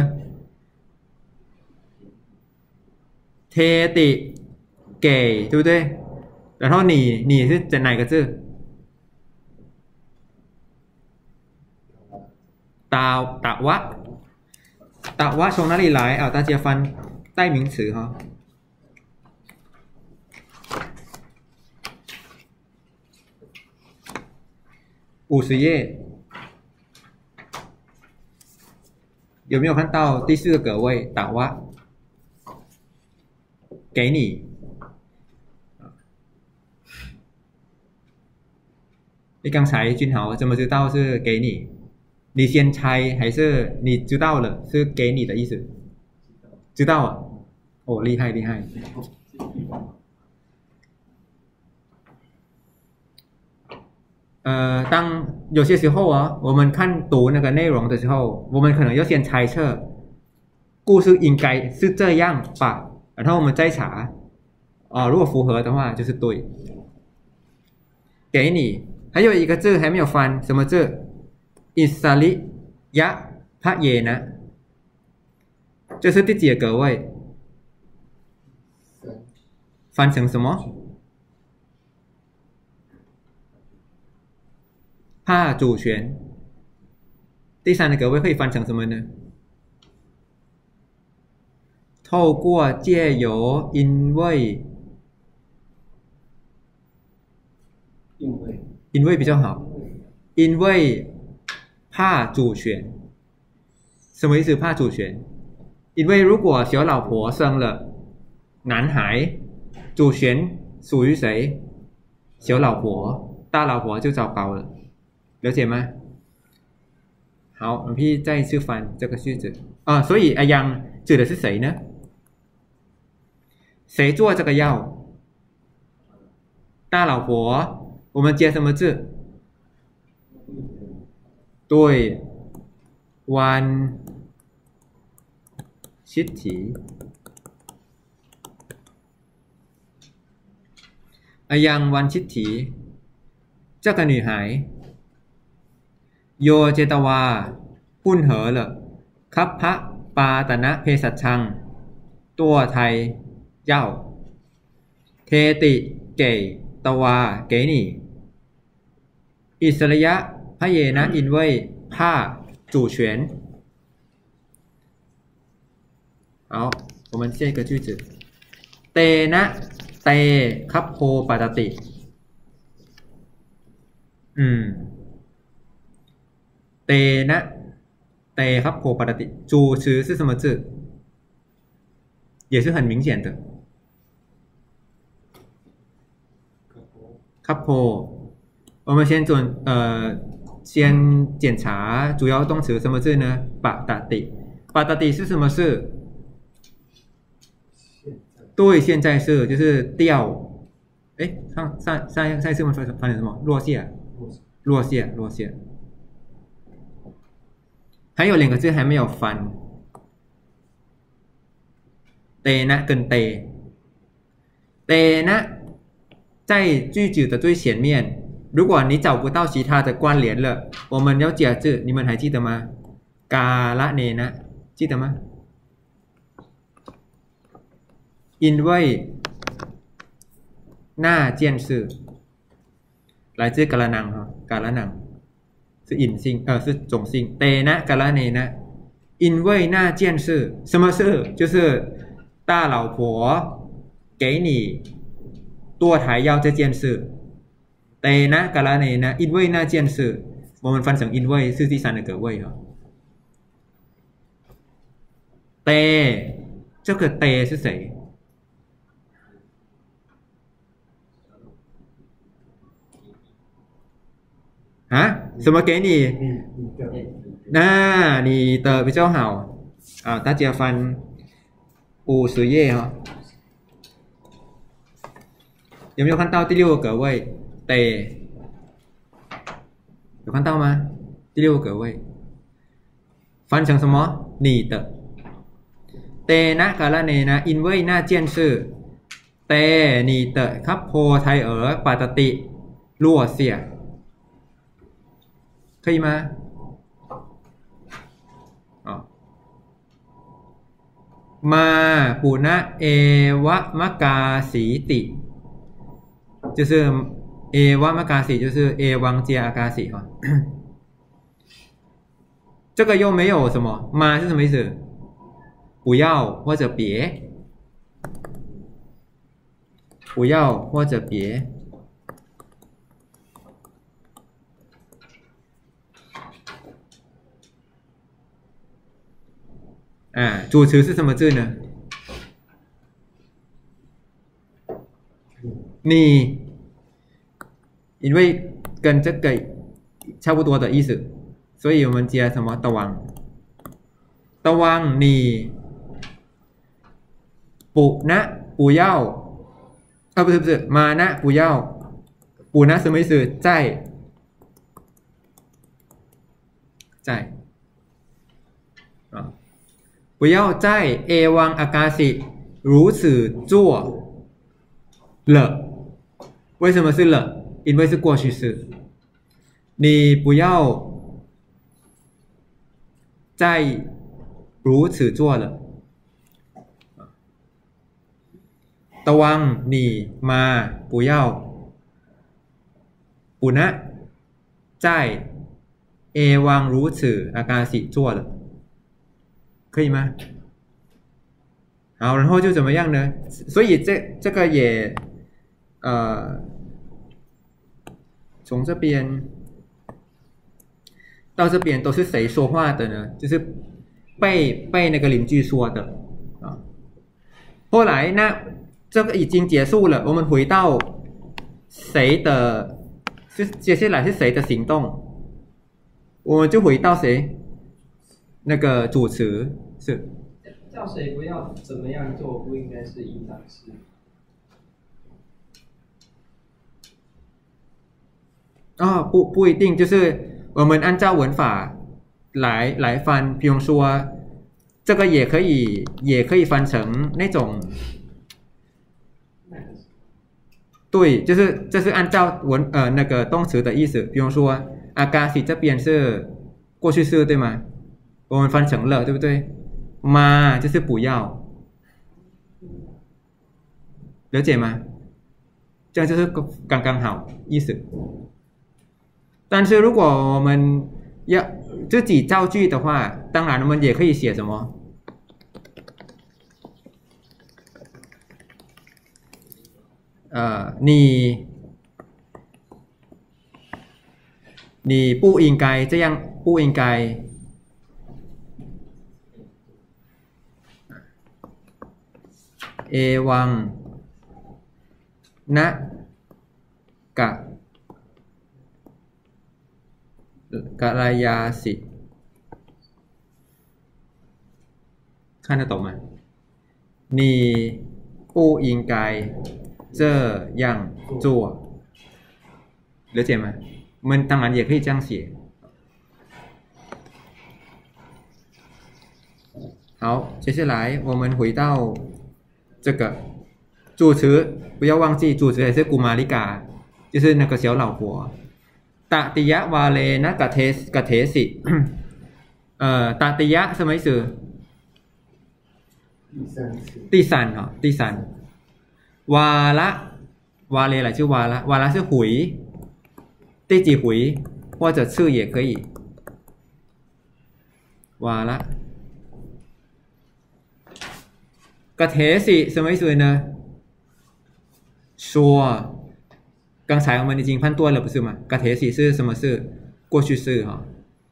เทติ 给对不对？然后你你是在哪个字？打打哇，打哇从哪里来啊？大家翻代名词哈。五十页有没有看到第四个格位打哇？给你。刚才君豪怎么知道是给你？你先猜还是你知道了是给你的意思？知道啊，哦，厉害厉害。呃，当有些时候啊，我们看读那个内容的时候，我们可能要先猜测故事应该是这样吧，然后我们再查。啊，如果符合的话就是对。给你，还有一个字还没有翻，什么字？以色列呀，帕耶呢？这是第几个位？翻成什么？怕主权。第三个位可以翻成什么呢？透过借由因为因为比较好。因为怕主旋什么意思？怕主旋因为如果小老婆生了男孩主旋属于谁？小老婆大老婆就糟糕了。了解吗？好我们可以再一次翻这个句子。啊所以阿阳指的是谁呢？谁做这个药？大老婆我们接什么字？对，วันชิตถีอายังวันชิตถี这个女孩โยเจตวาหุ้นเหอ了คัพพะปาตนะเพศัชัง ตัวไทยเย้าเทติเก่ตวาเกนี่ อิสระยะพระเยนะอินเว่ยผ้า主权好我们下一个句子เตนะเตคัพโพปาตติ อืม เตนะเตครับโพปาตติ主词是什么字？也是很明显的。ครับโพ 我们先准呃，先检查主要动词什么字呢？巴达底，巴达底是什么事？对，现在是就是掉，哎，上上上上一次我们说发生什么？落线，落线，落线。还有两个字还没有翻，得呢跟得，得呢在句子的最前面。如果你找不到其他的关联了，我们要解释，你们还记得吗？嘎拉内呢？记得吗？因为那件事来自嘎拉囊哈，嘎拉囊是隐性，呃，是种性。得呢，嘎拉内呢？因为那件事，什么事？就是大老婆给你堕胎药这件事。 แต่นะกาลาในนะอินเว่ยหน้าเจียนสื่อบอมันฟันเสียงอินเว่ยซื่อที่ซันเกิดเว่ยเหรอเตเจ้าเกิดเตซื่อใสฮะสมเกนี่น่านี่เตอร์เป็นเจ้าเห่าอ่าตาเจียฟันอูซือเย่เหรอยังมีคันเต้าตีลูกวเกิดเว่ย 때有看到吗？第六个格位翻成什么？你的เตนะกาละเนนะ因为那件事เต你的ครับโพไทเอ๋อปาตติรั่วเสีย可以吗？啊，มาปุณะเอวะมะกาสีติ 就是 A one 西就是 A one 加西哈。这个又没有什么，妈是什么意思？不要或者别。不要或者别。哎，组词是什么字呢？你。因为跟这个差不多的意思，所以我们加什么？ตะวังตะวัง你不นะ不要啊，不是不是，มานะ不要，不นะ什么意思？在，在啊。不要在 A 王阿嘎西如此做， 了。为什么是了？ 因为是过去式。你不要再如此做了。ระวัง你มา不要不นะ在เอวัง如此อาการสิ做了，可以吗？好，然后就怎么样呢？所以这这个也呃， 从这边到这边都是谁说话的呢？就是被被那个邻居说的啊。后来那这个已经结束了，我们回到谁的，是接下来是谁的行动？我们就回到谁？那个主持是叫谁不要怎么样做，不应该是应当是。啊、不不一定，就是我们按照文法来来翻，比如说这个也可以也可以翻成那种，对，就是这是按照文呃那个动词的意思，比如说阿嘎西这边是过去式对吗？我们翻成了对不对？嘛就是不要，了解吗？这样就是刚刚好意思。 但是如果我们要自己造句的话，当然我们也可以写什么？呃，你你不应该这样，不应该。เอวังนะกะ กรายาสิ看得懂吗？你不应该这样做，了解吗？我们当然也可以这样写。好，接下来我们回到这个主词，不要忘记主词也是古玛丽嘎，就是那个小老婆。 ตติยวาเลนะกะเทสกะเทสิเอ่อตติยะสมัยสือตีสันเหรอตีสัน วาละวาเลอะไรชื่อวาละวาละชื่อหุยตีจีหุยว่าจะชื่อเยกอีวาละกะเทสิสมัยสือเนอะชัว 刚才我们已经判断了，不是吗？กะเทสิ是什么是过去式哈，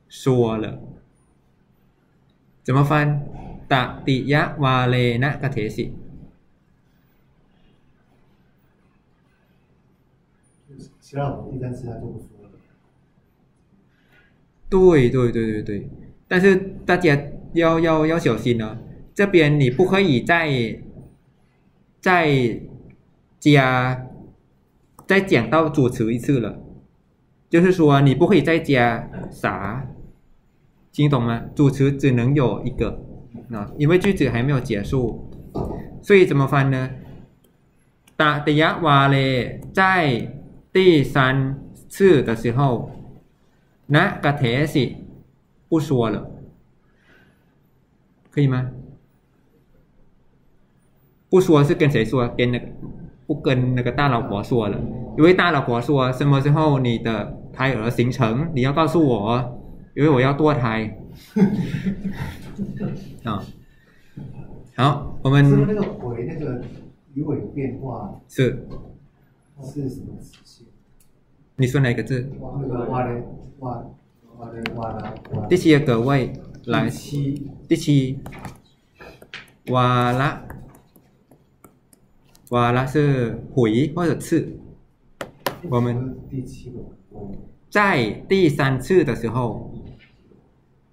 说了，怎么翻？ตติยะวาเลนะกะเทสิ。其他我第三次他就不说了。对对对对对，但是大家要要要小心哦，这边你不可以再再加 再讲到主持一次了。就是说你不可以再加啥听懂吗？主持只能有一个那因为句子还没有结束。所以怎么翻呢？打的呀哇嘞在第三次的时候那个天气不说了。可以吗？不说是跟谁说？跟那个不跟那个大老婆说了，因为大老婆说什么时候你的胎儿形成，你要告诉我，因为我要堕胎。啊，好，我们是不那个回那个鱼尾的变化？是。是什么词性？你说哪个字？那个挖的挖挖的挖的挖第七个位来，七。第七，瓦拉，瓦拉是回或者次。我们第七个我在第三次的时候，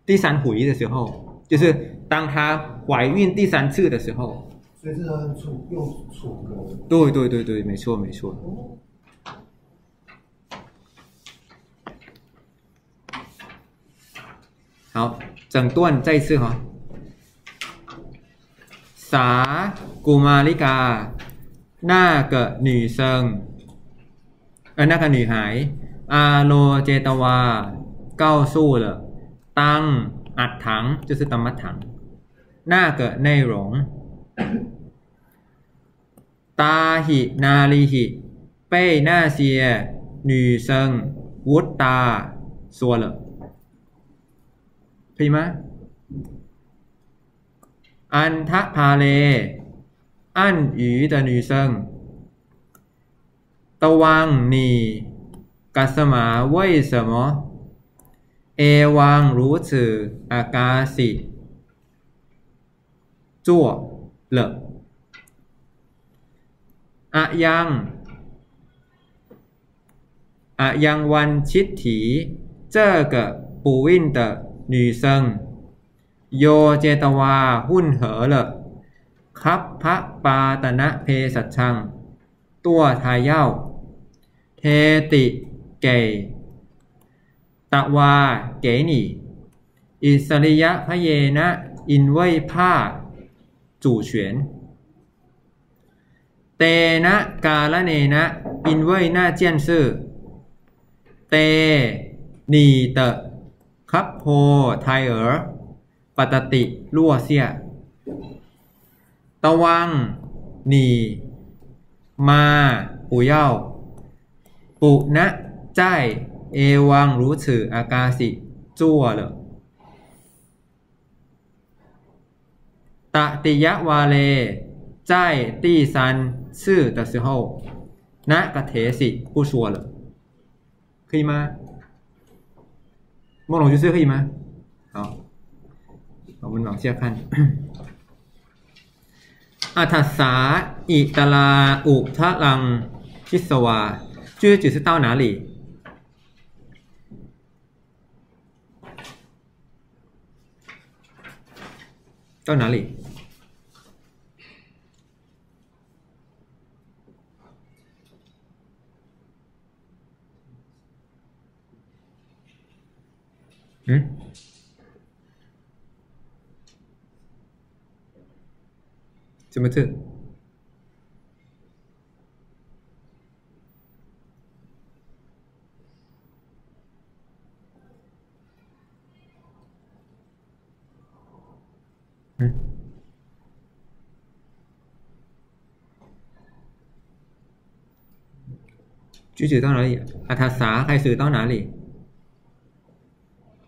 第三回的时候，就是当她怀孕第三次的时候。所以这个楚用楚格对对对对，没错没错。好，整段再一次哈。สากุมาริกา หน้าเกิดหนีเซิงเออหน้าเกะหนีหาย อาโลเจตวา เก้าสู้เลยตั้งอัดถังจุสตมัดถัง หน้าเกิดในหลง ตาหินาลีหิ เป้หน้าเซียหนีเซิงวุตตาสัวเลยพิมะอันทะพาเล อันอีตะนีเซิงตวังนีกัสมาเว่ยสมอ เอวังรู้สื่ออากาศิจั่วเลอะอะยังอะยังวันชิดถีเจอกับปูวินเตอ女生โยเจตวา หุ่นเหอเล คับพระปาตนะเพสัชัง ตัวทายเย้า เทติเกตะวาเกนีอิสริยะพระเยนะอินเว่ยผ้าจู่เฉวนเตนะกาละเนนะอินเว่ยหน้าเจียนซื่อเตนีเตะคับโพไทเอ๋อปตติลั่วเสีย ตะวังหนีมาปุเย่าปุนะใจเอวังรู้ฉืออากาศิจั่ว了ตติยวาเล在第三次的时候那个铁喜不说了可以吗梦龙就是可以吗好我们往下看 อัฏฐาอิตลาอุทะลังพิสวาชื่อจือสเต้าหนาหลีเต้าหนาหลี嗯。Hmm? 怎么这？嗯？举止到哪里？阿塔萨开始到哪里？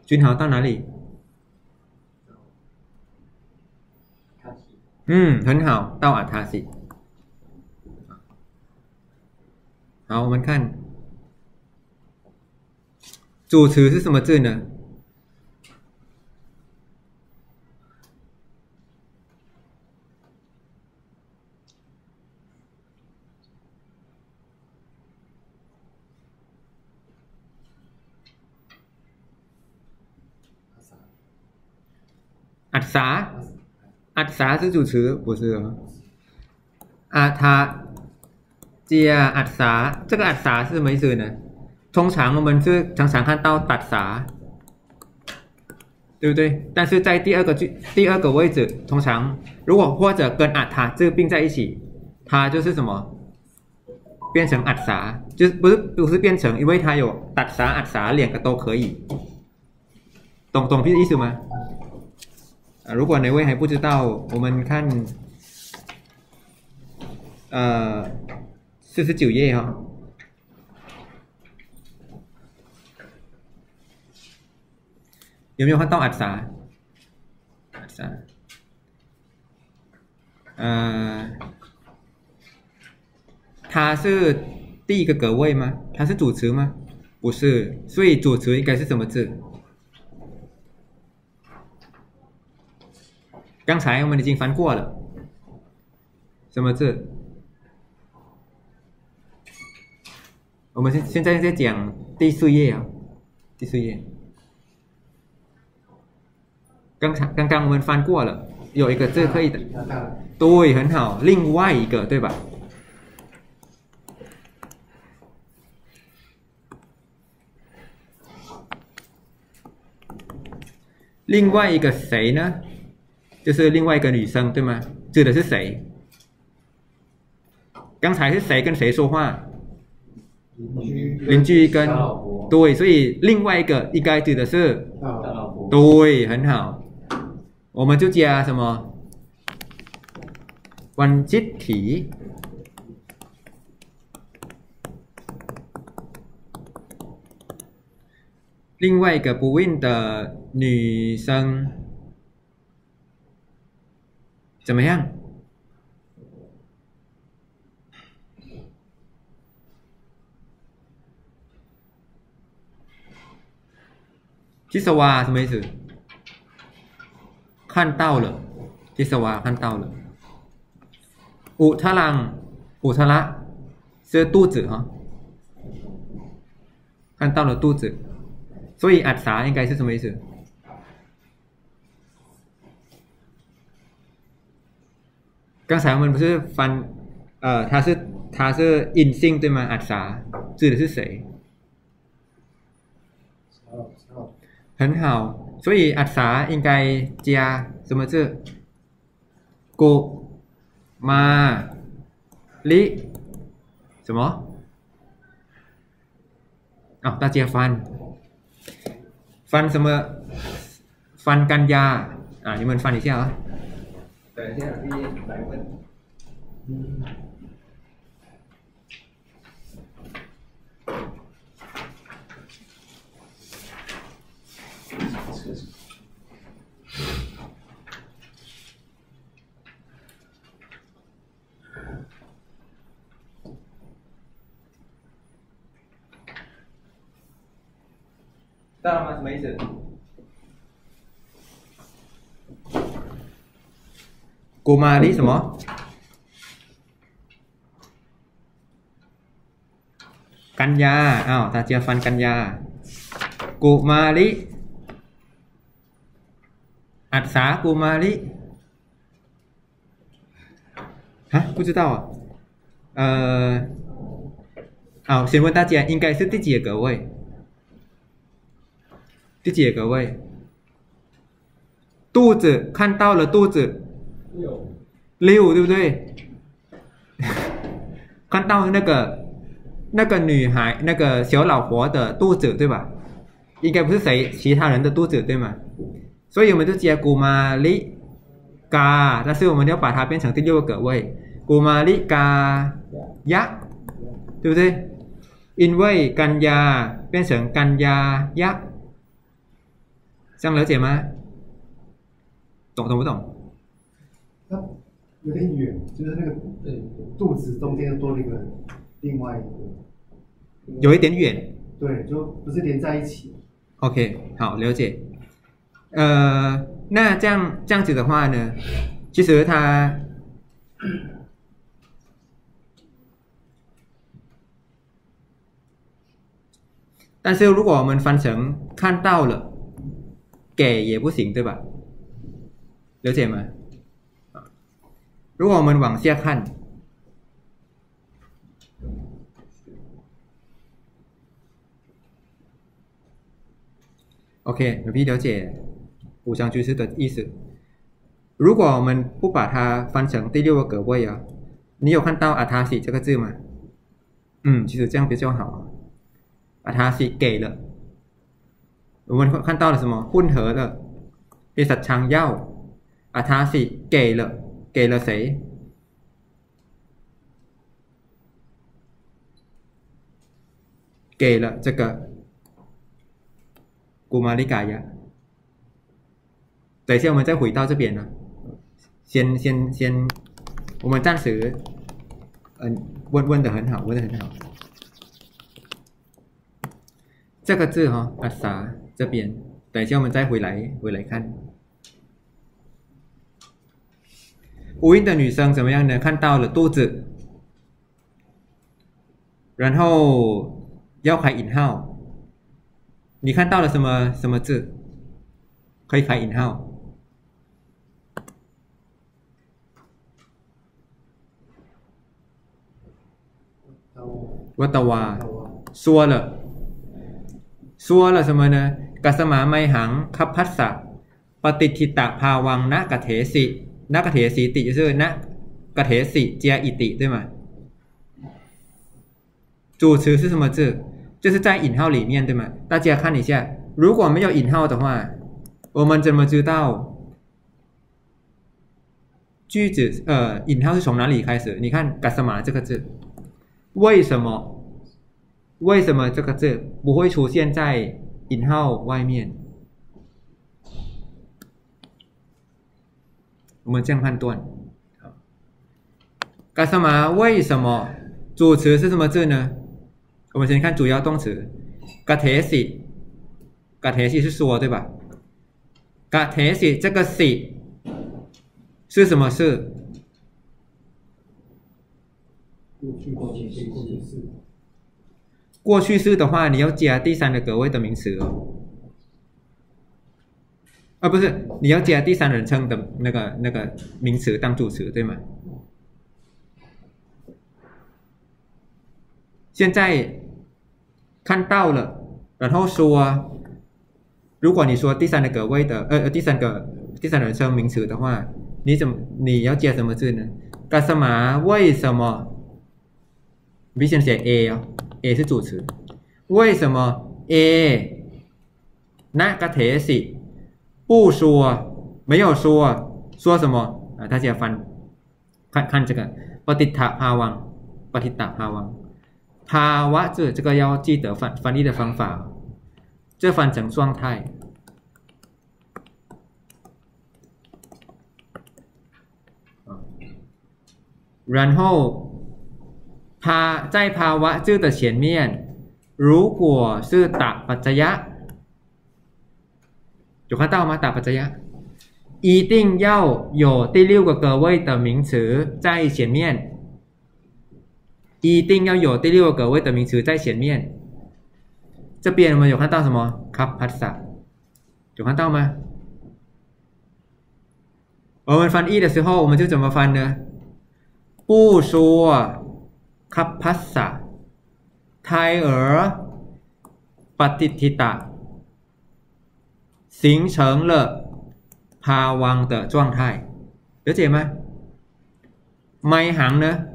君豪到哪里？嗯，很好，到阿塔西。好，我们看主词是什么字呢？อัศ สาอัศสา是主词，不是哦。阿他接อัศสา，这个อัศสา是什么意思呢？通常我们是常常看到ตัดสา，对不对？但是在第二个句第二个位置，通常如果或者跟อั他这个并在一起，它就是什么？变成อัศสา，就是不是不是变成，因为它有ตัดสาอัศสา两个都可以，懂懂这个意思吗？ 啊，如果哪位还不知道，我们看呃四十九页哈、有没有看到阿萨？阿萨，呃，它是第一个格位吗？它是主词吗？不是，所以主词应该是什么字？刚才我们已经翻过了，什么字？我们现现在在讲第四页啊，第四页。刚才刚刚我们翻过了，有一个字可以的，对，很好。另外一个对吧？另外一个谁呢？就是另外一个女生，对吗？指的是谁？ 刚才是谁跟谁说话？邻居邻居跟小老婆对，所以另外一个应该指的是大大老婆，对，很好，我们就加什么？วันจิตถี另外一个不孕的女生 怎么样？ทิสวา什么意思？看到了，ทิสวา看到了。อุทลัง อุทละ是肚子哈，看到了肚子，所以อัดสา应该是什么意思？ 刚才我们不是翻，呃，他是他是阴性对吗？阿萨指的是谁？很好，所以阿萨应该加什么字？古玛里什么？啊、哦，大家翻翻什么？翻干亚啊，你们翻一下啊。等一下，พี่来问。嗯。到了吗？什么意思？กุมารี什么？กันยาอ้าวตาเจียฟันกันยา กุมารีอัศากุมารีฮะ不知道啊呃好先问大家应该是第几个位第几个位肚子看到了肚子 六六对不对？看到那个那个女孩那个小老婆的肚子对吧？应该不是谁其他人的肚子对吗？所以我们就接古玛丽嘎，但是我们要把它变成第六个位，古玛丽嘎呀，对不对？因为干呀变成干呀呀，这样了解吗？懂懂不懂？它有点远，就是那个对肚子中间多了一个另外一个，有一点远。对，就不是连在一起。OK，好，了解。呃，那这样这样子的话呢，其实它，但是如果我们翻成看到了，给也不行，对吧？了解吗？啊如果我们往下看，OK，有พี่了解五常居士的意思。如果我们不把它翻成第六个格位啊，你有看到阿塔西这个字吗？嗯，其实这样比较好。阿塔西给了，我们看到了什么？混合了，变成长药。阿塔西给了， 给了谁？给了这个古玛丽嘎呀。等一下，我们再回到这边呢。先先先，我们暂时，嗯、问问的很好，问的很好。这个字哈、阿萨这边，等一下我们再回来回来看。无印的女生怎么样呢？看到了肚子，然后要开引号，你看到了什么什么字？可以开引号。然后，วัตวา 然后ซัว了ซัว了什么呢กัสมาไมหังคัพพัสสะปฏิทิตะภาวังนะกะเถสิ นะกะเถสีติ就是นะกะเถสิเจียอิติ对吗 主词是什么字？就是在引号里面，对吗？大家看一下，如果没有引号的话，我们怎么知道句子呃引号是从哪里开始？你看“干什么”这个字，为什么？为什么这个字不会出现在引号外面？ 我们这样判断。好。那什么？为什么主词是什么字呢？我们先看主要动词。Gotta see g t e see 是说对吧？Gotta see 这个 s 是什么事？过去过去式。过去式的话你要加第三个格位的名词哦。啊，不是，你要加第三人称的那个那个名词当主词，对吗？现在看到了，然后说，如果你说第三个格位的呃第三个第三人称名词的话，你怎么你要加什么字呢？干什么？为什么？必须写 A 哦，A 是主词。为什么 A 那个铁西不说，没有说，说什么？啊，大家翻，看看这个“巴提塔哈旺”，“巴提塔哈旺”，“帕瓦字”这个要记得翻翻译的方法，这翻成状态。然后，他在帕瓦字的前面，如果是打巴扎呀。有看到吗？打ปัจจยะ一定要有第六个格位的名词在前面，一定要有第六个格位的名词在前面。这边我们有看到什么？คับพัสสะ有看到吗？我们翻译的时候，我们就怎么翻呢？不说คับพัสสะ胎儿ปฏิทิตะ 形成了趴旺的状态。了解吗？ma 行呢？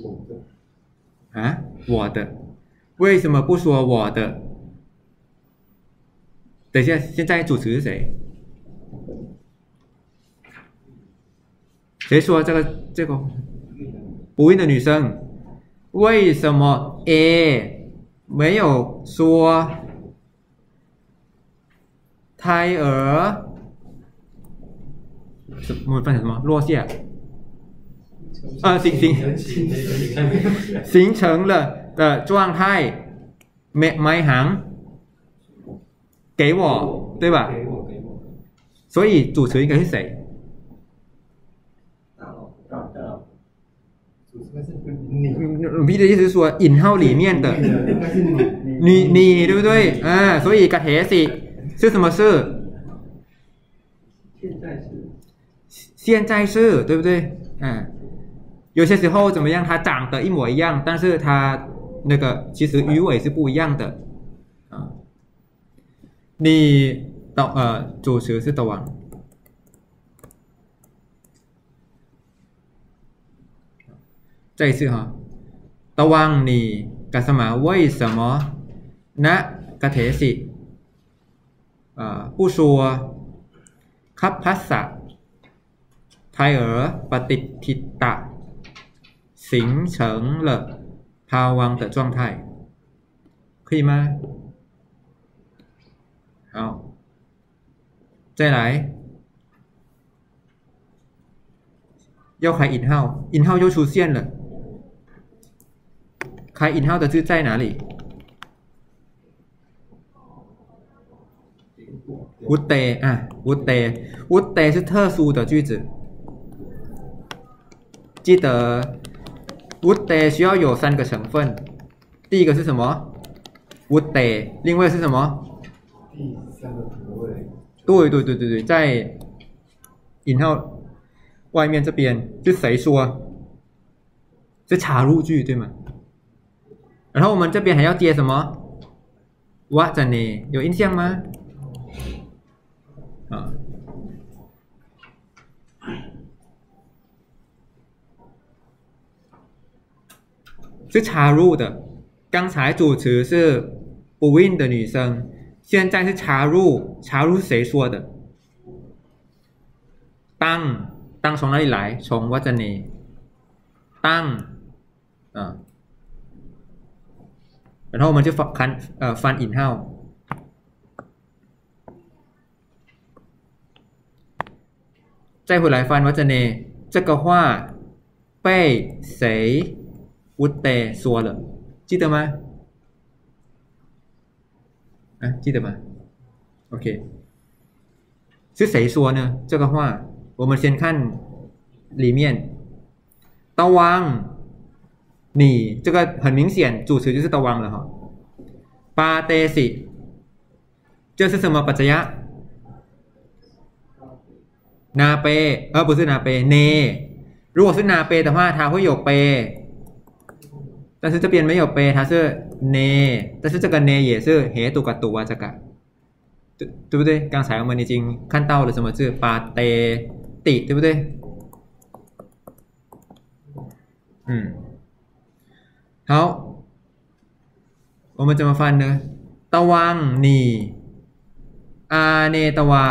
我的。啊？我的。为什么不说我的？等一下现在主持是谁？谁说这个这个？不孕的女生。为什么 a 没有说胎儿？什我们翻成什么？落下啊，形形形成了的状态，没没行，给我，对吧？给我给我，所以主持应该是谁？大佬，大大佬主持人是你，鲁皮的意思是说，引号里面的应该是你，你你对不对？啊，所以กะเทสิ 是什么事？现在是现在是对不对？嗯，有些时候怎么样？它长得一模一样，但是它那个其实鱼尾是不一样的啊。你导呃主词是ตะวัน再一次哈，ตะวัน你干什么？为什么？那กะเทสิ 啊，不说คับพัสสะ胎儿ปฏิทิตะ形成了ภวัง的状态，可以吗？好，再来，要开引号，引号又出现了。开引号的字在哪里？ wouldte 啊，wouldte，wouldte 是特殊的句子，记得，wouldte 需要有三个成分，第一个是什么？wouldte，另外是什么？第三个主谓。对对对对对，在引号外面这边是谁说？是插入句对吗？然后我们这边还要接什么？what's 呢？有印象吗？啊， 是插入的。刚才主持是不孕的女生，现在是插入，插入是谁说的？当当从哪里来？从วัจเน当啊，然后我们就翻看呃翻引号。 再回来翻วัจเน这个话被谁วุเต说了？记得吗？啊，记得吗？OK，是谁说呢？这个话，我们先看里面，ตะวัง你这个很明显，主词就是ตะวัง了哈。ปาเตสิ这是什么ปัจจยะ นาเป呃不是นาเปเน如果是拿贝的话，它会有贝，但是这边没有贝，它是呢，但是这个呢也是黑杜嘎杜啊，这个，对对不对？刚才我们已经看到了什么字，巴德地，对不对？嗯，好，我们怎么翻呢？ตะวัง你อาเนตวา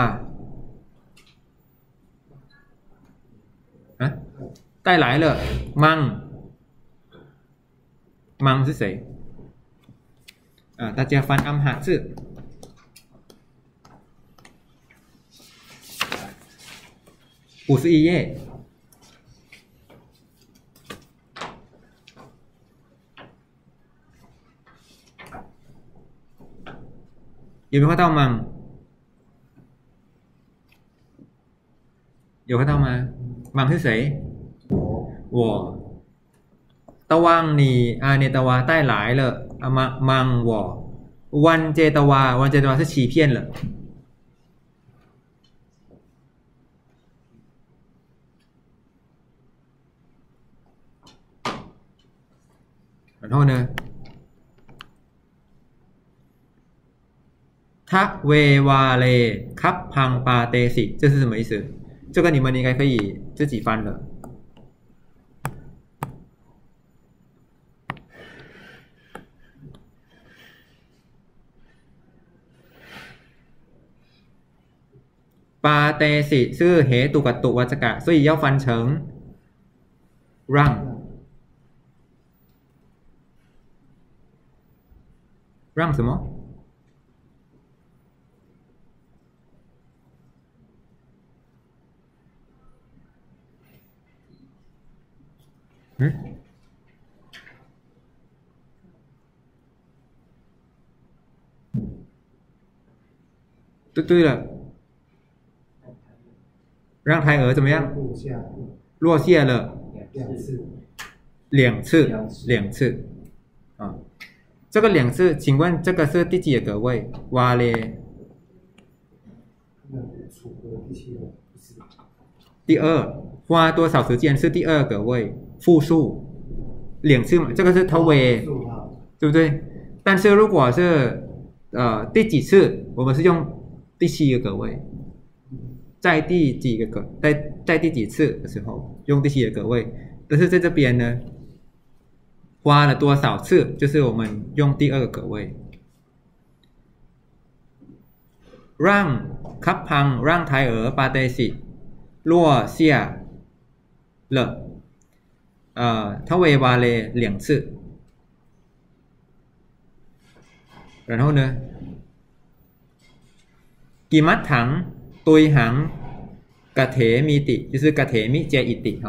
带来了mang mang 是谁？啊，大家翻暗哈字，五十一页。有没有看到吗？有看到吗？忙是谁？ 我ตะวัง你啊，你ตะวา带来了啊，忙忙我วันเจตวาวันเจตวา是欺骗了。然后呢？ทักเววาเลคับพังปาเตสิ这是什么意思？这个你们应该可以自己翻的。 ปาเตสิชื่อเหตุกัตตุวัจกะ所以要翻成让让什么？嗯？对对了， 让胎儿怎么样？落下落下了两次，两次两，次啊。这个两次，请问这个是第几个位？哇嘞，第二，花多少时间是第二个位？复数两次嘛，这个是头尾，对不对？但是如果是呃第几次，我们是用第七个格位，在第几个格，在在第几次的时候用第七个格位，但是在这边呢，花了多少次，就是我们用第二个格位。让คับพังร่างไทยเอ๋อปาเตสิรั่วเสีย了呃ทเววาเล两次然后呢กิมัดถัง ตุยหังกะเถมีติ就是กะเถมิเจอิติ哈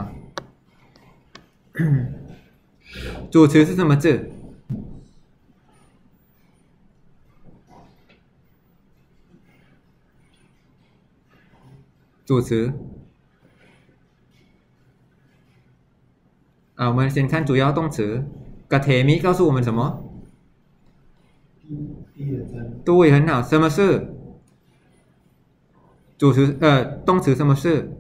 主词是什么字？主词啊，我们先看主要动词。กะเถมิ告诉我们什么？第第一人称对，很好。什么是 主词？呃，动词什么是？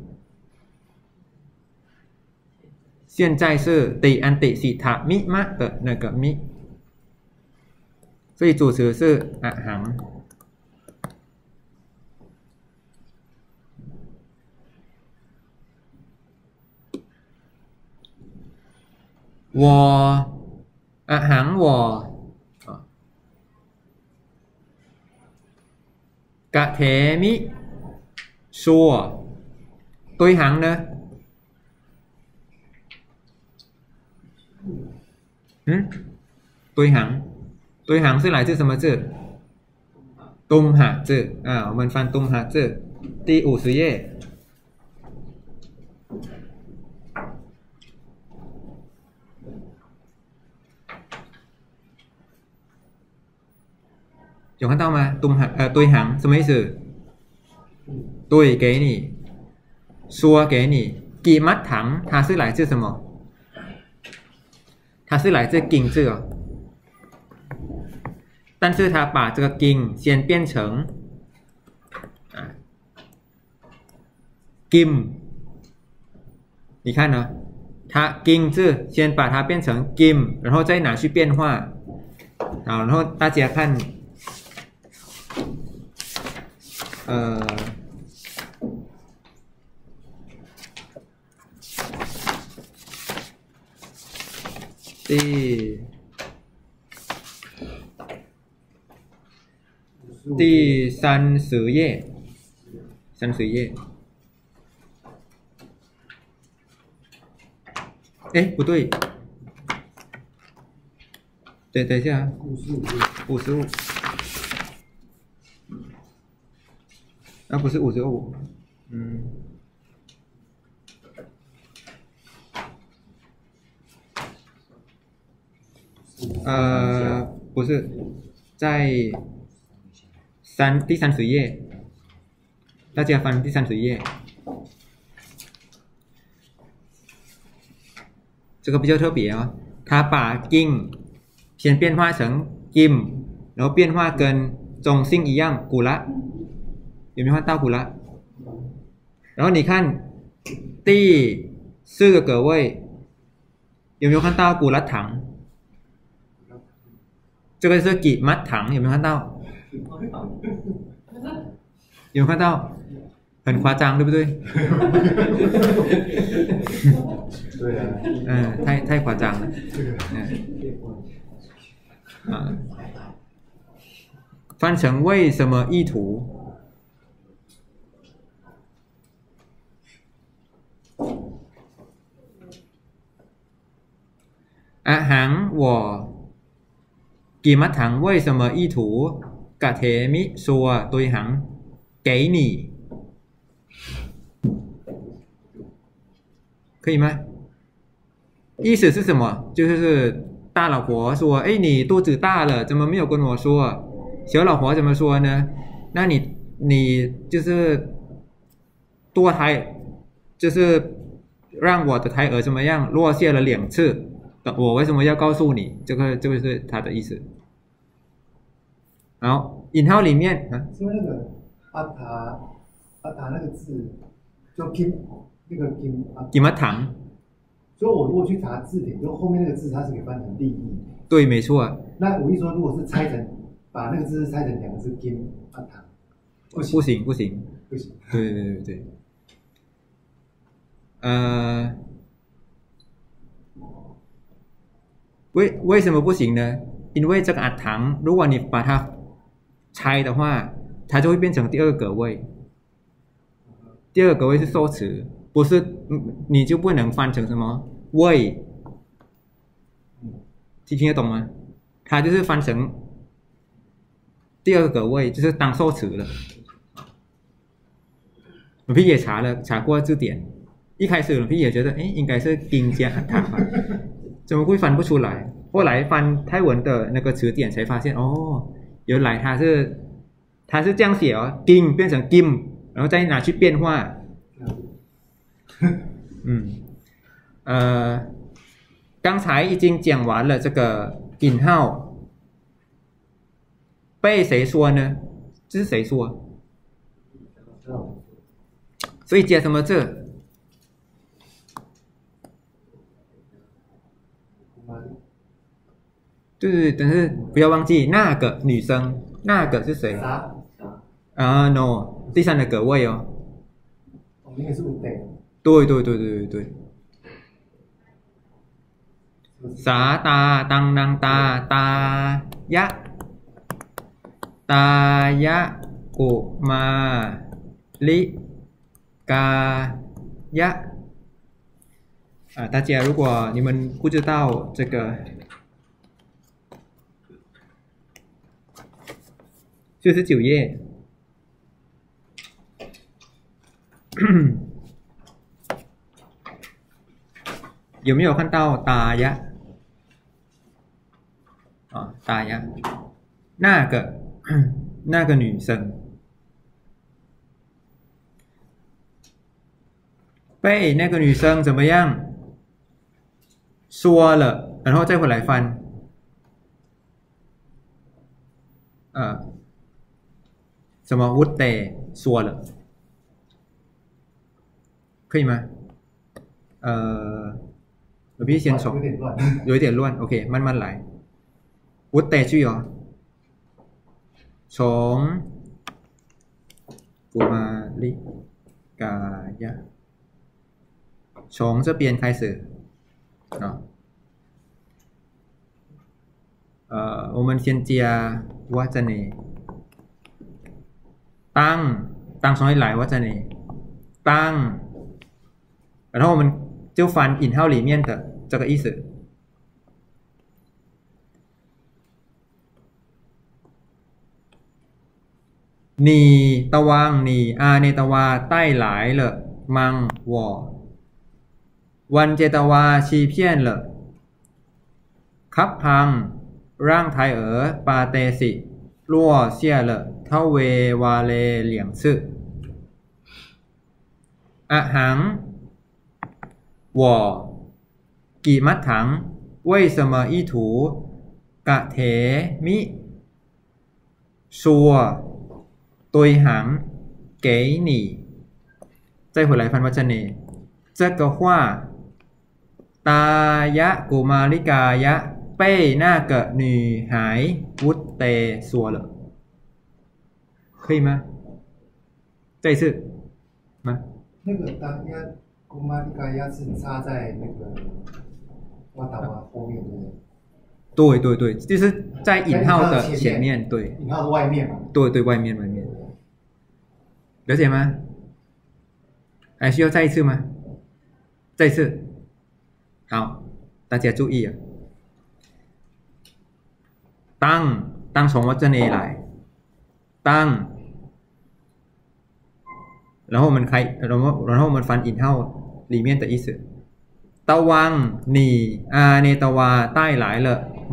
现在是 d 安 d 西塔咪嘛的那个咪，所以主词是啊行。我 啊行我啊，กะเทมิ ชัวตุยหังเนอะหืมตุยหัง ตุยหังซื้อหลายชื่อสมาชื่อตุมหาจืออ่ามันฟันตุมหาจือตีอูซุเย่ยงขั้นต่อมาตุมหาเอ่อตุยหังสมัยสื่อ 对给你，说给你。กีมัดถั它是来自什么？它是来自“金”字哦。但是它把这个“金”先变成“金”，你看呢？它“金”字先把它变成“金”，然后再拿去变化。好，然后大家看，呃。第第三十页，三十页。哎，不对，等等一下，五十五，五十五，啊，不是五十五，嗯。呃，不是，在三第三十页，大家翻第三十页，这个比较特别哦，他把金先变化成金，然后变化跟中性一样，古拉，有没有看到古拉？然后你看第四个格位，有没有看到古拉堂？这个是几马糖，有没有看到？有没有看到？很夸张，对不对？对啊。嗯，太太夸张了。嗯。啊。翻成为什么意图？啊，行，我。给มัดถัง为什么意图กะเทมิซัวตุยหัง给你可以吗？意思是什么？就是大老婆说：“哎，你肚子大了，怎么没有跟我说？”小老婆怎么说呢？那你你就是堕胎，就是让我的胎儿怎么样落下了两次？ 我为什么要告诉你？这个这个是他的意思。然后引号里面啊，因为那个阿塔阿塔那个字就 kim 那个 kim 啊，给么糖？所以我如果去查字典，就后面那个字它是可以翻成利益。对，没错。啊那我一说，如果是拆成把那个字拆成两个字 kim 阿塔，不行不行不行。对对对对对。呃，为为什么不行呢？因为这个阿糖，如果你把它拆的话，它就会变成第二个格位。第二个格位是受词，不是你就不能翻成什么位？听听得懂吗？它就是翻成第二个格位，就是当受词了。我皮也查了查过字典，一开始我皮也觉得，哎，应该是丁加塔吧，怎么会翻不出来？后来翻泰文的那个词典才发现，哦。原来它是，它是这样写哦，金变成金，然后再拿去变化。嗯，呃，刚才已经讲完了这个引号，被谁说呢？这是谁说？所以接什么字？对对对，但是不要忘记那个女生，那个是谁？啊啊，no，第三的格位哦。是五。对对对对对对。啥达当当达达呀，达呀古玛里嘎呀。啊，大家如果你们不知道这个。四十九页，有没有看到打呀？啊，打呀，那个 那个女生被那个女生怎么样？说了，然后再回来翻。呃，什么 would they 说了，可以吗？呃，我必须先有从点乱。有一点乱，OK，慢慢来。would they 句哦，从古玛丽嘎亚，从这边开始啊。呃，我们先加 วัจเน当当从哪里来วัจเน当，然后我们就翻引号里面的这个意思。你ตะวัง你อาเนตะวาใต้หลาย了มังวอวันเจตวาชีเพี้ยน了คับพัง ร่างไทยเอ๋อปาเตสิ รั่วเสีย了เท่าเววาเลเหลียงซื่ออะหัง我กี่มัดถัง为什么一图กะเถมิ说对行给你再回来翻วัจเน这个话ตายะกุมาริกายะ 被那个女孩วุตเต说了可以吗再一次吗那个当压姑妈应该要是插在那个哇达哇后面的，对对对就是在引号的前面对引号的外面嘛。对对，外面外面，了解吗？还需要再一次吗？再一次，好，大家注意啊。 当当从我这里来，当，然后我们开，然后然后我们翻引号里面的意思。ตะวัง你อาเนตวาใต้หลาย了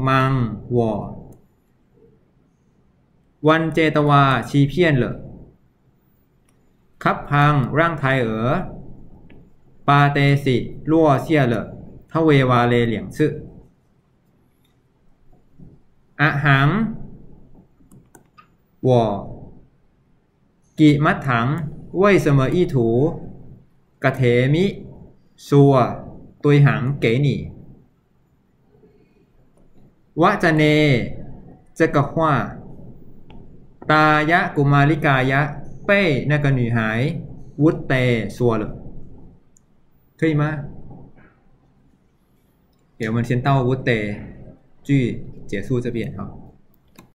มัง我วันเจตวาชีเพี้ยนเหรอคับพังร่างไทยเอ๋อปาเตสิรั่วเสียเหรอทเววาเลเหลียงชื่อ อะหัง我กิมัดถัง为什么一图กะเถมิซัว对行给你วะจะเน这个话ตายะกุมาริกายะ被那个女孩วุตเต说了可以吗给我们先到วุตเต句 结束这边哈